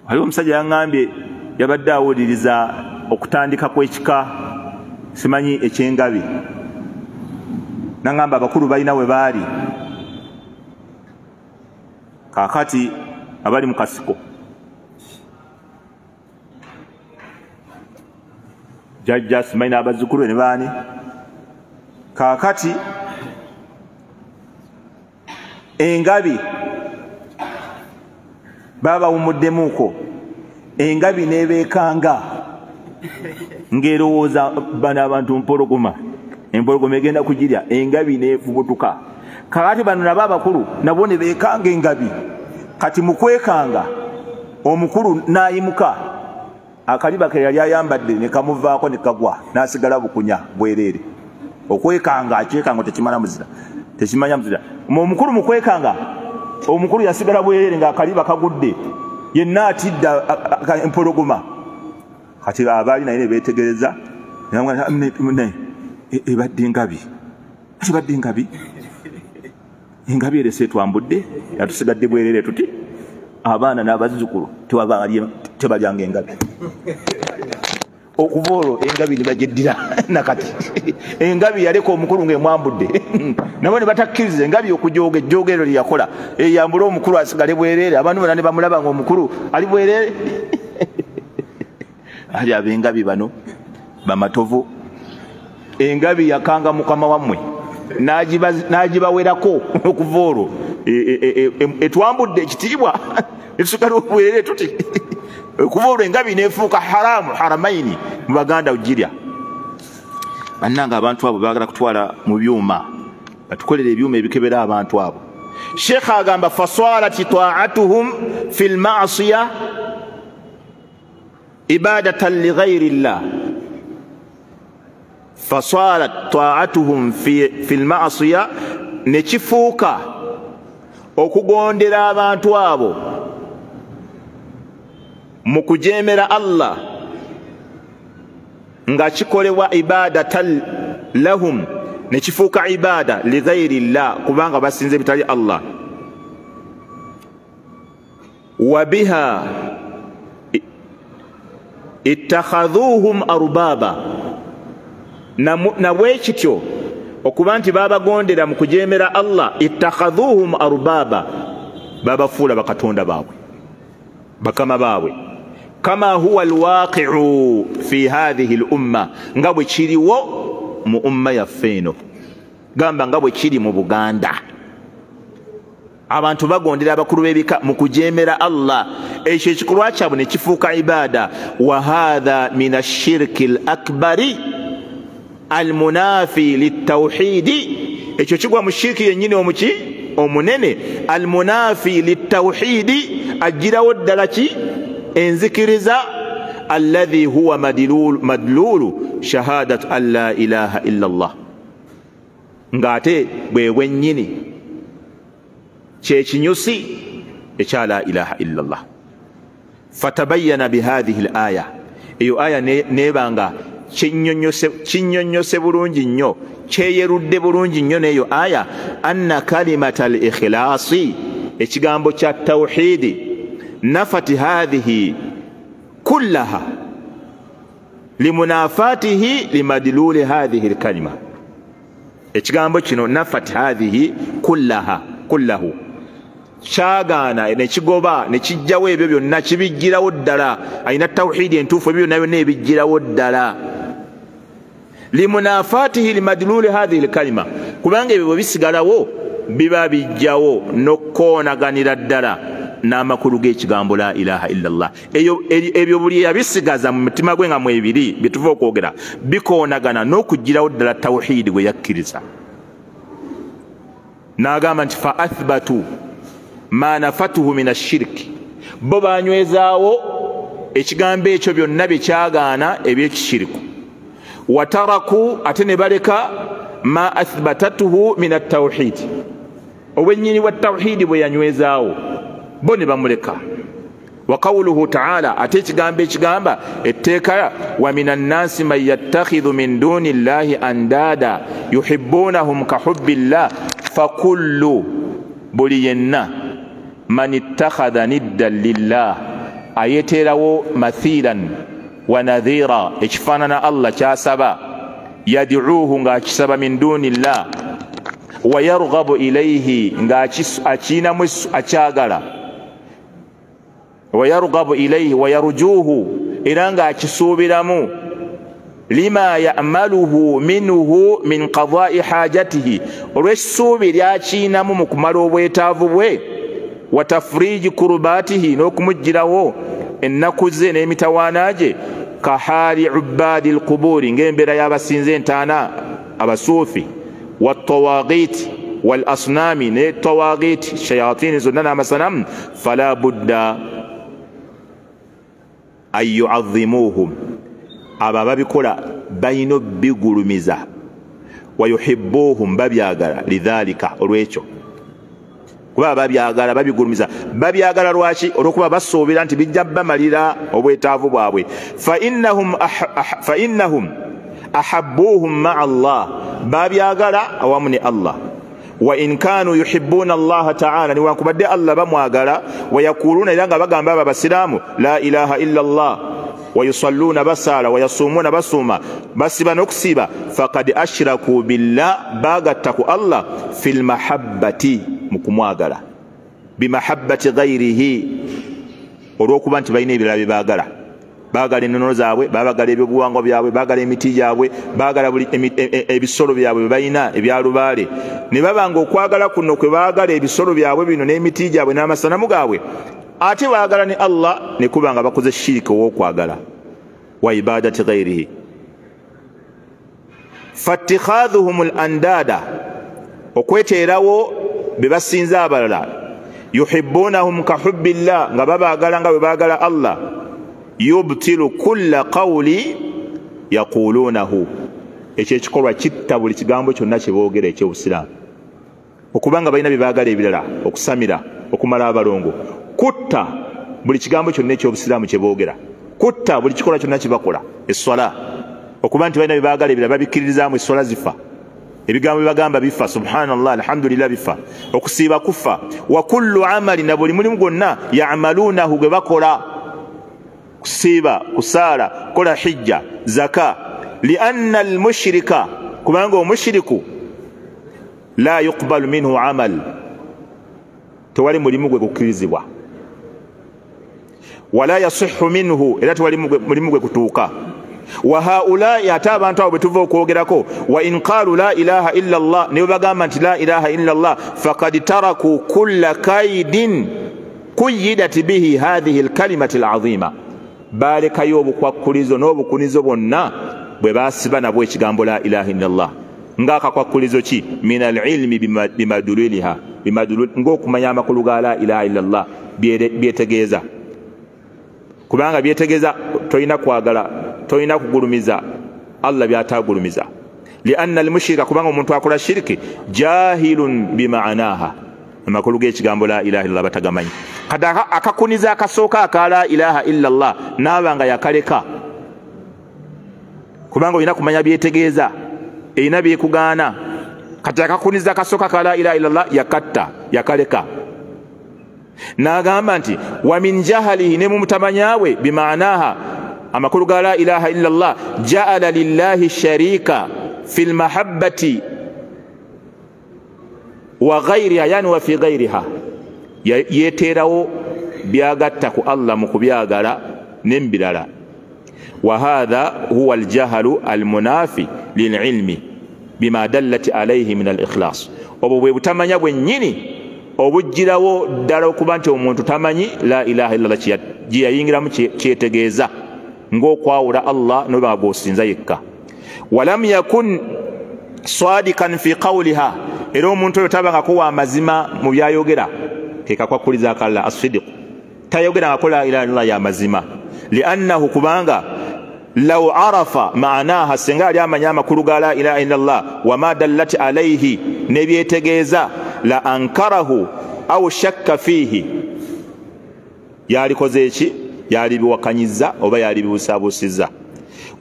waliwo omusajja yaŋŋambye yabadde awuliriza okutandika kw'ekika simanyi ekyengabi. Naŋŋamba abakulu balina we baali kaakati abali mu kasiko. Jajja simanyi n'abazzukulu we ne baani? Kaakati engabi baba bawumuddemuuko engabi nebeekanga. Ngaerowooza bano abantu mpologoma empologoma egenda kugirya engabi nefubutuka. Kakati bano nabo abakulu nabo ne beekanga engabi. Kati mukwekanga omukulu nayimuka. Akaliba ke yali ayambadde nekamuvaako nekagwa nasigala bukunya bwereere. Okwekanga akyekanga tekimala muzira tekimanya muzira. Omukulu mukwekanga omukulu yasigala bwerere ngaakaliba kagudde yenna atidda empologoma. Kati abaali naye nebetegereza ebadde engabi. Ebadde engabi? Engabi erese etwambudde yatusigadde bwerere tuti abaana n'abazzukulu tebalyanga engabi okuva olwo engabi nebageddira <laughs> nakati. Engabi yaleka omukulu ngaemwambudde <laughs> nabo nebatakkiriza engabi okujoga ejogero lyeyakola eyambule omukulu asigale bwerere abantu bana nebamulaba nga omukulu ali bwerere. <laughs> Ali abengabi bano bamatovu engabi yakanga mukama wammwe. Nagibawerako okuva olwo. Etwambudde ekitiibwa. Etusigala obwerere tuti okuva olwo engabi nefuuka haramu haramaini mu baganda ugirya bannanga abantu abo bagala kutwala mu byuma batukolera ebyuma ebikebera abantu abo. Sheekha agamba faswalat taatuhum fi lmasiya ibadatan lighairi llah faswalat taatuhum fi lmasiya nekifuuka okugondera abantu abo mu kujemera allah nga kikolebwa ibadatan lahum nekifuuka ibada lighairi llah kubanga basinze bitali allah. Wabiha ittakhadhuhum arbaba nabwekityo okuba nti babagondera mu kujemera allah ittakhadhuhum arbaba babafuula bakatonda baabwe bakama baabwe kama huwa alwaqiu fi hadhihi lumma nga bwe kiriwo mu umma yaffe eno. Gamba nga bwe kiri mu buganda. Abantu bagondera abakulu b'ebika mu kujemera allah. Ekyo ekikolwa kyabwe ne kifuuka ibaada. Wa hatha min ashirki lakbari almunafi litawhidi ekyo kigwa mu shiriki yennyini omuki? Omunene. Almunafi litawhidi agirawo ddala ki enzikiriza alladhi huwa madlulu shahadat an la ilaha illa llah ng'ate bwe bwennyini kyekinyusi ekya la ilaha illa llah fatabayana bihathihi l aya eyo aya nebanga kinyonyose bulungi nnyo kyeyerudde bulungi nnyo n'eyo aya anna kalimata al ikhilasi ekigambo kya tawhidi nafati hadhihi kullaha limunafatihi limadluli hadhihi lkalima ekigambo kino nafat hadhihi kullaha kullahu. Kyagaana nekigoba nekijjawo ebyo byonna kibiggirawo ddala. Alina tawhidi entuufu ebyo byonna byonna ebiggirawo ddala. Limunafatihi limadluli hadhihi lkalima kubanga ebyo bwe bisigalawo biba bijjawo nokoonaganira ddala n'amakulu g'ekigambo la ilaha illallah. Ebyo buli yabisigaza mu mutima gwe nga mwebiri byetuva okwogera bikoonagana n'okugirawo ddala tawhidi gwe yakkiriza. N'agamba nti fa athbatu ma nafatuhu min ashiriki bo banywezaawo ekigambo ekyo byonna bye kyagaana ebyekishiriku wataraku ate ne baleka ma athbatatuhu min atawhidi obwennyini bwa tawhidi bwe yanywezaawo bo ne bamuleka. Wa qawluhu taala ate ekigambo ekigamba etteeka wa min annasi man yattakhidhu min duni llahi andada yuhibunahum ka hubbi llah fakullu buli yenna man ittakhadha niddan lillah ayeteerawo mathiran wa nadhira ekifaanana allah kyasaba yadicuuhu ng'akisaba min duni llah wa yarghabu ilaihi ng'akiinamu akyagala wayargabu ilaihi wayarjuuhu era ng'akisuubiramu lima yamaluhu minhu min qadai hajatihi olw'essuubi lyakiinamu mu kumala obwetaavu bwe wa tafuriji kurubatihi n'okumugirawo ennaku ze n'emitawaana gye kahaali ubbaadi lqubuuri ng'embeera y'abasinza entaana abasuufi watawagiti wal asnaami ne tawagiti shayatini zonna n'amasanamu fala budda an yuadhimuhum abo ababikola balina obigulumiza wayuhibuhum babyagala. Lidhalika olwekyo. Kuba babyagala babigulumiza. Babyagala lwaki? Olwokuba basuubira nti bijja bamalira obwetaavu bwabwe. Fainahum ahabuhum maa allah. Babyagala awamu ne allah wain kanu yuhibuna allaha taala niwankubadde allah bamwagala wayakuluna era nga bagamba abo abasiraamu la ilaha illa llah wayusalluuna basaala wayasuumuuna basuuma basiba n'okusiiba fakad ashraku billah bagatta ku allah fi lmahabbati mu kumwagala bimahabbati gairihi olw'okuba nti balina ebirala bye baagala baagala ennono zaabwe babagala ebyobuwangwa byabwe baagala emiti gyabwe baagala ebisolo byabwe bye balina ebyalubaale ne baba nga okwagala kuno kwe baagala ebisolo byabwe bino n'emiti gyabwe n'amasanamu gaabwe ate baagala ne allah ne kuba nga bakoze shiriki ow'okwagala wa ibadati gairihi fatikhaduhum l andada okweteerawo be basinza abalala yuhibunahum ka hubbillah nga babaagala nga bwe baagala allah yubtilu kulla qawli yaqulunahu. Ekyo ekikolwa kitta buli kigambo kyonna kyeboogera ekyobusiraamu. Okubanga balina byebaagala ebirala okusamira okumala abalongo kutta buli kigambo kyonna ekyobusiraamu kyeboogera kutta buli kikolwa kyonna kyebakola eswala. Okuba nti balina byebaagala ebirala babikkiririzaamu eswala zifa. Ebigambo byebagamba bifa subhanallah alhamdulillah bifa. Okusiiba kufa. Wa kullu amali na buli mulimu gwonna yamaluunahu gwe bakola kusiiba kusaala kola hijja zaka lianna almushirika kubanga omushiriku la yuqbalu minhu amal tewali mulimu gwe gukkirizibwa wala yasihu minhu era tewali mulimu gwe gutuuka wa haulai ate abantu abo bwetuva okwogerako wa in qaalu la ilaha illa llah ne bwebagamba nti la ilaha illa llah fakad taraku kulla kaidin kuyidat bihi hathihi lkalimati lazima balekayo obukwakkulizo n'obukunizo bwonna bwe basiba nabwo ekigambo la ilaha illa llah ngaakakwakulizo ki? Min alilmi bimaduliliha ngaokumanya amakulu ga la ilaha illa llah byetegeeza. Kubanga byetegeeza tolina kwagala tolina kugulumiza. Allah byatagulumiza lianna almushirika kubanga omuntu akola shiriki jahilun bimaanaha amakulu g'ekigambo la ilaha illallah batagamanyi. Kati akakuniza akasooka aka la ilaha illallah naaba nga yakaleka. Kubanga olina kumanya byetegeeza erina byekugaana. Kati akakuniza akasooka ka la ilaha illallah yakatta yakaleka. N'agamba nti wa min jahalihi ne mu mutamanyawe bimaanaha amakulu ga la ilaha illa llah jaala lillahi sharika fi lmahabbati wa gairiha yani wa fi gairiha yeteerawo byagatta ku allah mu kubyagala nembirala. Wa hatha huwa aljahalu almunafi lililmi bima dallat alaihi min alikhlas obwo bwe butamanya bwennyini obujjirawo ddala okuba nti omuntu tamanyi la ilaha illallah gye yayingiramu kyetegeeza ng'okwawula allah nobanga gwosinza yekka. Walam yakun sadikan fi qawliha. Era omuntu oyo tabangako wa mazima mu byayogera kekakwakuliza akalla asidiku tayogerangako la ilaha illallah ya mazima. Liannahu kubanga law arafa maanaha senga ali amanya amakulu ga la ilaha illallah wama dallat alaihi nebyetegeeza la ankarahu au shakka fiihi yalikoze eki? Yalibiwakanyiza oba yalibibusabusiza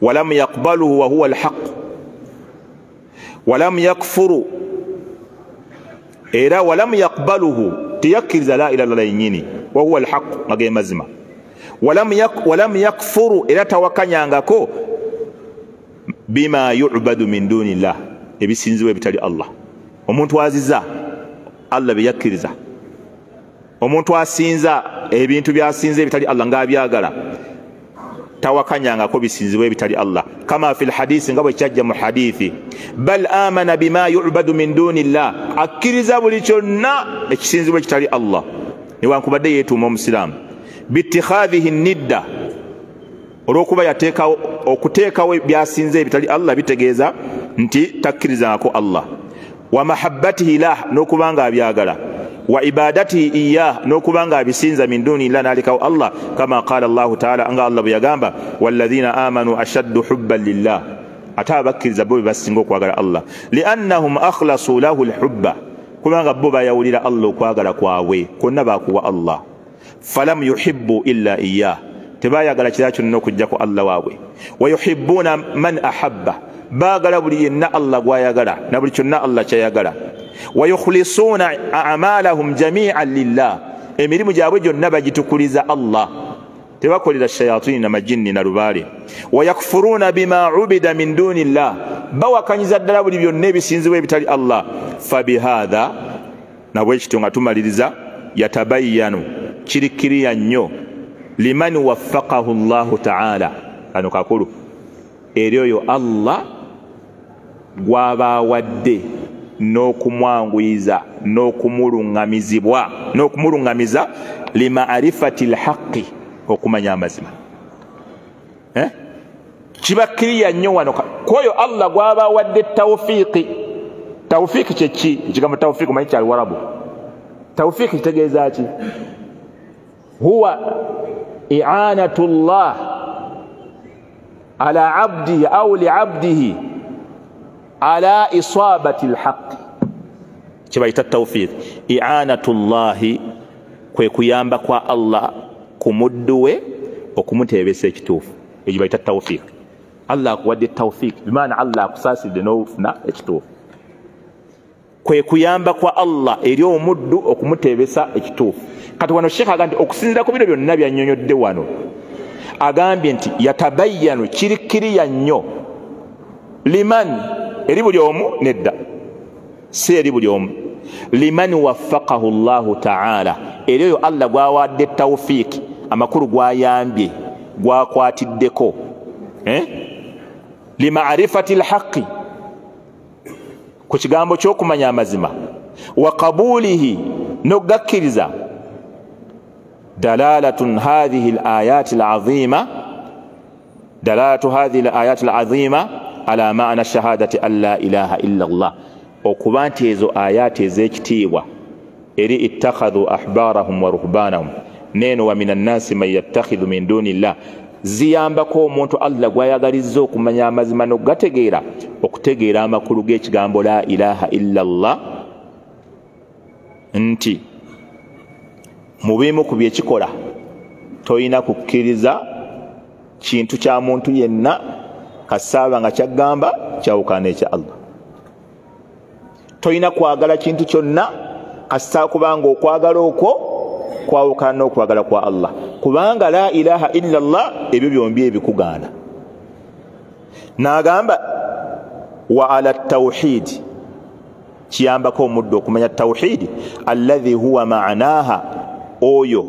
walam yaqbaluhu wahuwa alhaq walam yakfuru era walam yaqbaluhu teyakkiriza la ilaha illallah yenyini wahuwa alhaq nga ge mazima. Walam yakfuru era tawakanyangako bima yubadu min dunillah ebisinzibwa ebitali allah. Omuntu aziza allah byeyakkiriza omuntu asinza ebintu byasinza ebitali allah ngaabyagala tawakanyangako bisinzibwa ebitali allah. Kama fi lhadisi nga bwe kyajja mu hadithi bal amana bima yubadu min duni llah akkiriza buli kyonna ekisinzibwa ekitali allah. Newankubadde yeetuuma omusiraamu biitikhadhihi nidda. Olwokuba yateekawo okuteekawo byasinza ebitali allah bitegeeza nti takkirizangako allah. Wa mahabbatihi lah n'okuba nga abyagala wa ibadatihi iyah n'okuba nga abisinza min duni llah nalekawo allah kama qala llahu taala nga allah bwe yagamba walladhina amanu ashaddu hubban lillah ate abakkiriza bo bebasinga okwagala allah liannahum akhlasu lahu lhubba kubanga bo bayawulira allah okwagala kwabwe kwonna bakuwa allah falam yuhibu illa iyah tebayagala kira kyonna okujjaku allah waabwe wayuhibuuna man ahabba baagala buli yenna allah gwayagala na buli kyonna allah kyayagala wayukhlisuuna amalahum jamian lillah. Emirimu gyabwe gyonna bagitukuliza allah. Tebakolera shayatini na majinni na lubaale. Wayakfuruuna bima ubida min duni llah bawakanyiza ddala buli byonna ebisinzibwa ebitali allah. Fabihatha nabwekityo nga tumaliriza yatabayanu kirikkiriya nnyo. Liman waffaqahu llahu taala. Kano kakulu. Eri oyo allah gwabaawadde n'okumwanguyiza n'okumuluŋŋamizibwa n'okumuluŋŋamiza limarifati lhaqi okumanya amazima. Eh? kibakkiriya nnyo wano kwoyo allah gwabaawadde tawfiiki tawfiiki kyeki ekigambo tawfiiki manyi kyaliwarabu tawfiiki kitegeeza ki? Huwa i'anatu llah ala abdihi au liabdihi ala isabati lhaqi kyebayita tawfiq. I'anatu llahi kwe kuyamba kwa allah ku muddu we okumuteebesa ekituufu. Ekyo bayita tawfiq. Allah akuwadde tawfiq. Bimaana allah akusaasidde n'ofuna ekituufu. Kwe kuyamba kwa allah eri omuddu okumuteebesa ekituufu. Kati wano sheekh aga nti okusinzira ku bino byonna byanyonyodde wano. Agambye nti yatabayanu kirikkiriya nnyo liman eri buli omu nedda. Si eri buli omu. Liman waffaqahu llahu taala. Era oyo allah gwawadde tawfiiki amakulu gwayambye gwakwatiddeko. Eh? Limarifati lhaqi ku kigambo kyokumanya amazima. Wa qabulihi nogakkiriza. Dalalatun hathihi layati lazima dalalatu hathihi layati lazima ala maana shahadati an la ilaha illallah. Okuba nti ezo ayaati ez'ekitiibwa eri ittakhadhu ahbarahum wa ruhbanahum neeno wa min annansi man yattakhidhu min duunillah. Ziyambako omuntu allah gwayagalizza okumanya amazima nokugategeera okutegeera amakulu g'ekigambo la ilaha illallah nti mu bimu ku byekikola tolina kukkiriza kintu kya muntu yenna kasaaba nga kyaggamba kyawukana ekya allah. Tolina kwagala kintu kyonna kasita kubanga okwagala okwo kwawukana n'okwagala kwa allah. Kubanga la ilaha illa llah ebyo byombi ebikugaana. N'agamba wa ala tawhidi kiyambako omuddu okumanya tawhidi allahi huwa maanaha oyo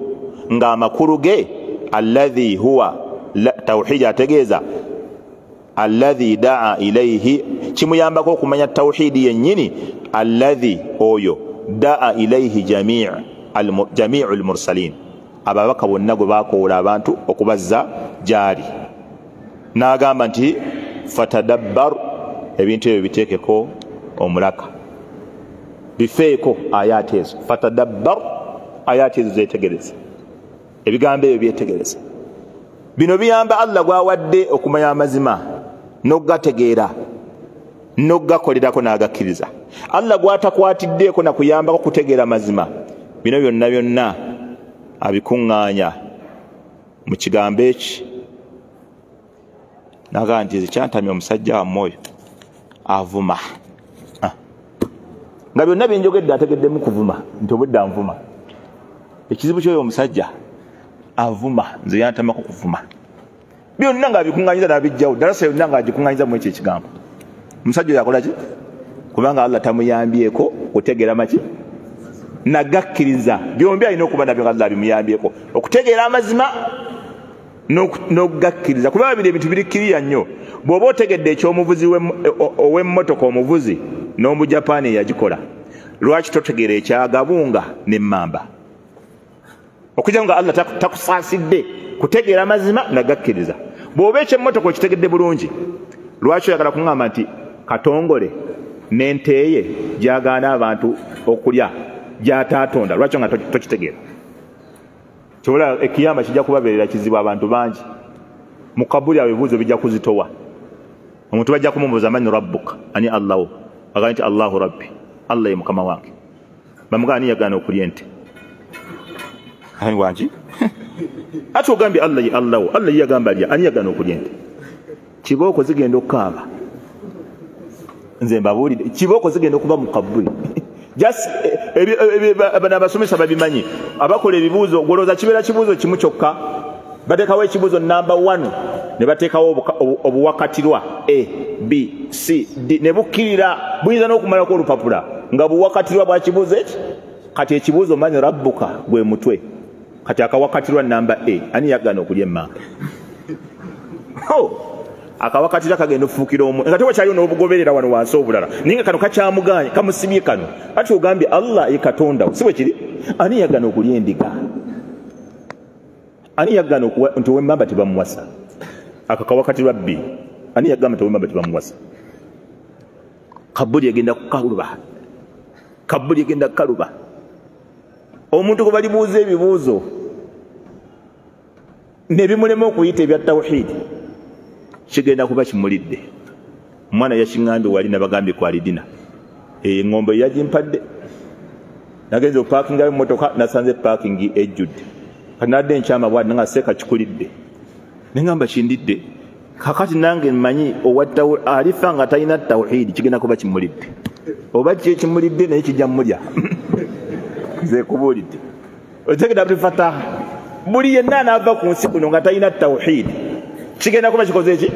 ng'amakulu ge allahi huwa tawhidi ategeeza allahi daa ilaihi kimuyambako okumanya tawhidi yennyini? Allahi oyo daa ilaihi jamiu lmursalin ababaka bonna gwe bakoola abantu okubazza gyali. N'agamba nti fatadabbar ebintu ebyo biteekeko omulaka. Bifeeko ayaati ezo. Fatadabbar ayaati ezo zetegereza ebigambo ebyo byetegereza. Bino biyamba allah gwawadde okumanya amazima nokugategeera nokugakolerako n'agakkiriza. Allah gwatakwatiddeeko nakuyambako kutegeera mazima bino byonna byonna abikuŋŋaanya mu kigambo eki. Nagaa nti ekyantamya omusajja wamme oyo avuma. Nga byonna byenjogedde ategeddemu kuvuma nti obudde anvuma ekizibu kyoyo omusajja avuma nze yantamako kuvuma byonna nga abikuŋŋanyiza nabijjawo dalasa yonna nga agikuŋŋanyiza mu ekyo ekigambo. Omusajja oyo akola ki? Kubanga allah tamuyambyeko kutegeera maki? Nagakkiriza. Byombi alina okuba nabyo allah bimuyambyeko. Okutegeera amazima n'okugakkiriza. Kubanga biri ebintu birikkiriya nnyo. Bw'oba otegedde ekyomuvuzi ow'emmotoka omuvuzi n'omujapaani eyagikola lwaki totegeera ekyagabunga nemmamba okujja nga allah takusaasidde kutegeera mazima nagakkiriza bw'oba ekyemmotoka okitegedde bulungi lwaki oyagala kuŋŋamba nti katongole n'enteeye gyagaana abantu okulya gyataatonda lwaki nga tokitegeera? Kyobola ekiyamba kijja kubabeerera kizibu abantu bangi. Mu kabuli abo ebibuuzo bijja kuzitowa. Omuntu bajja kumubuuza mani rabbuka ani allahu? Agaa nti allahu rabbi allah ye mukama wange. Bamugaa ani yagaana okulya ente? Wangi <laughs> ate ogambye allah ye allahu allah ye yagamba lya. Ani yagaana okulya ente? Kibooko zigenda okukaaba. Nze mbabuulidde kibooko zigenda okuba mu kabuli <laughs> bano abasomesa babimanyi. Abakola ebibuuzo golooza kibeera kibuuzo kimu kyokka bateekawo ekibuuzo namba 1 ne bateekawo obuwakatirwa a b c d ne bukkirira. Buyinza n'okumalako olupapula nga buwakatirwa bwa kibuuzo eki? Kati ekibuuzo manyi rabbuka gwe mutwe kati akawakatirwa namba a ani yagana okulya emmanga akawakatira kagenda okufuukira omu nga tewakyaliwo n'obugoberera wano wansi obulala naye nga kano kakyamuganye kamusibye kano. Ati ogambye allah ye katonda si bwe kiri? Ani yagana okulya endiga? Ani yagana nti owemmamba tebamuwasa? Akakawakatirwa bbiri ani yagamba nti owemmamba tebamuwasa? Kabuli egenda kukaluba. Kabuli egenda kukaluba omuntu gwe balibuuza ebibuuzo nebimulema okuyita ebya tawhidi kigenda kuba kimulidde. Omwana yakiŋambye wali nabagambye kwalidina eŋombo yagimpadde nagenza opakingayo motoka nasanze pakingi ejjudde. Kanadde nkyama bwati nanga seeka kikulidde. Neŋamba kindidde kakati nange mmanyi alifa nga talina tawhidi kigenda kuba kimulidde. Oba ki ekimulidde naye kijja mulya zekubuulidde otegeda bifataha buli yenna anaava ku nsi kuno nga talina tawhidi kigenda kuba kikoze eki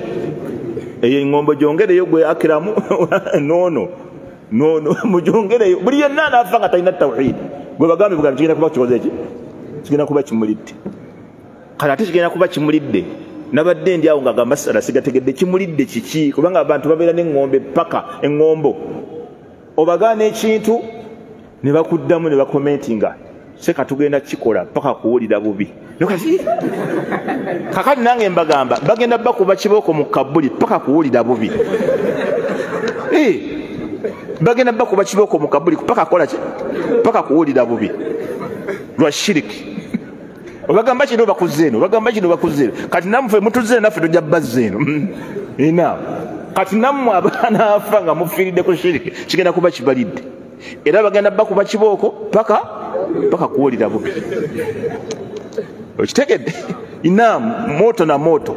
eyo eŋombo gyongereyo gwe akiramu <laughs> nono nono mugyongereyo buli yenna anaafa nga talina tawhidi gwe bagambe bugambe kigenda kuba kikoze eki kigenda kuba kimulidde. Kale ate kigenda kuba kimulidde. Nabadde ndi awo nga gamasala sigategedde kimulidde kiki? Kubanga abantu babeera neŋŋombe paka eŋŋombo obagaana ekintu ne bakuddamu ne bakomentinga seka tugenda kikola paka kuwulira bubi. Kakati nange mbagamba bagenda bakuba kibooko mu kabuli paka kuwulira bubi. Bagenda bakuba kibooko mu kabuli paka kola ki? Paka kuwulira bubi. Lwa shiriki. Obagamba kino bakuze eno bagamba kino bakuze eno. Kati nammwe mutuze naffe tujja bazza eno. Ina. Kati nammwe abaana afa nga mufiiridde ku shiriki kigenda kuba kibalidde era bagenda bakuba kibooko paka paka kuwulira bubi. Okitegedde? Inam moto na moto.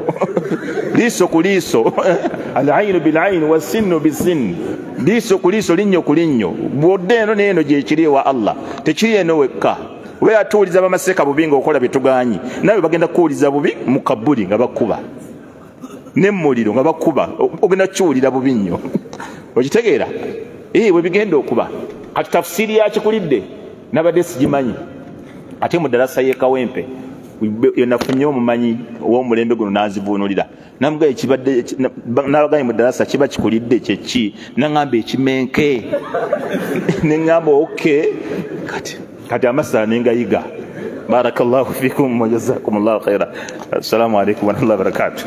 <laughs> Liiso ku liiso. <laughs> Alainu bilaini wasinu bisini liiso ku liiso linnyo ku linnyo. Bwodde eno neeno gyekiri ewa allah tekiri eno wekka. We atuuliza bamaseeka bubi nga okola byetuganyi nawe bagenda kuwuliza bubi mu kabuli nga bakuba nemuliro nga bakuba ogenda kukiwulira bubi nnyo. <laughs> Okitegeera bwe bigenda okuba. Kati tafusiiri yakikulidde nabadde sigimanyi. Ate mu ddalasa y'ekawempe nafunye omumanyi ow'omulembe guno nanzivuunulira nabaganye mu ddalasa kiba kikulidde kyeki naŋamba ekimenke. <laughs> Neŋamba oke kati kati amasala nengayiga barakallahu fikum wajazakum llahu khaira assalamu alaikum warahmatullahi wabarakatuh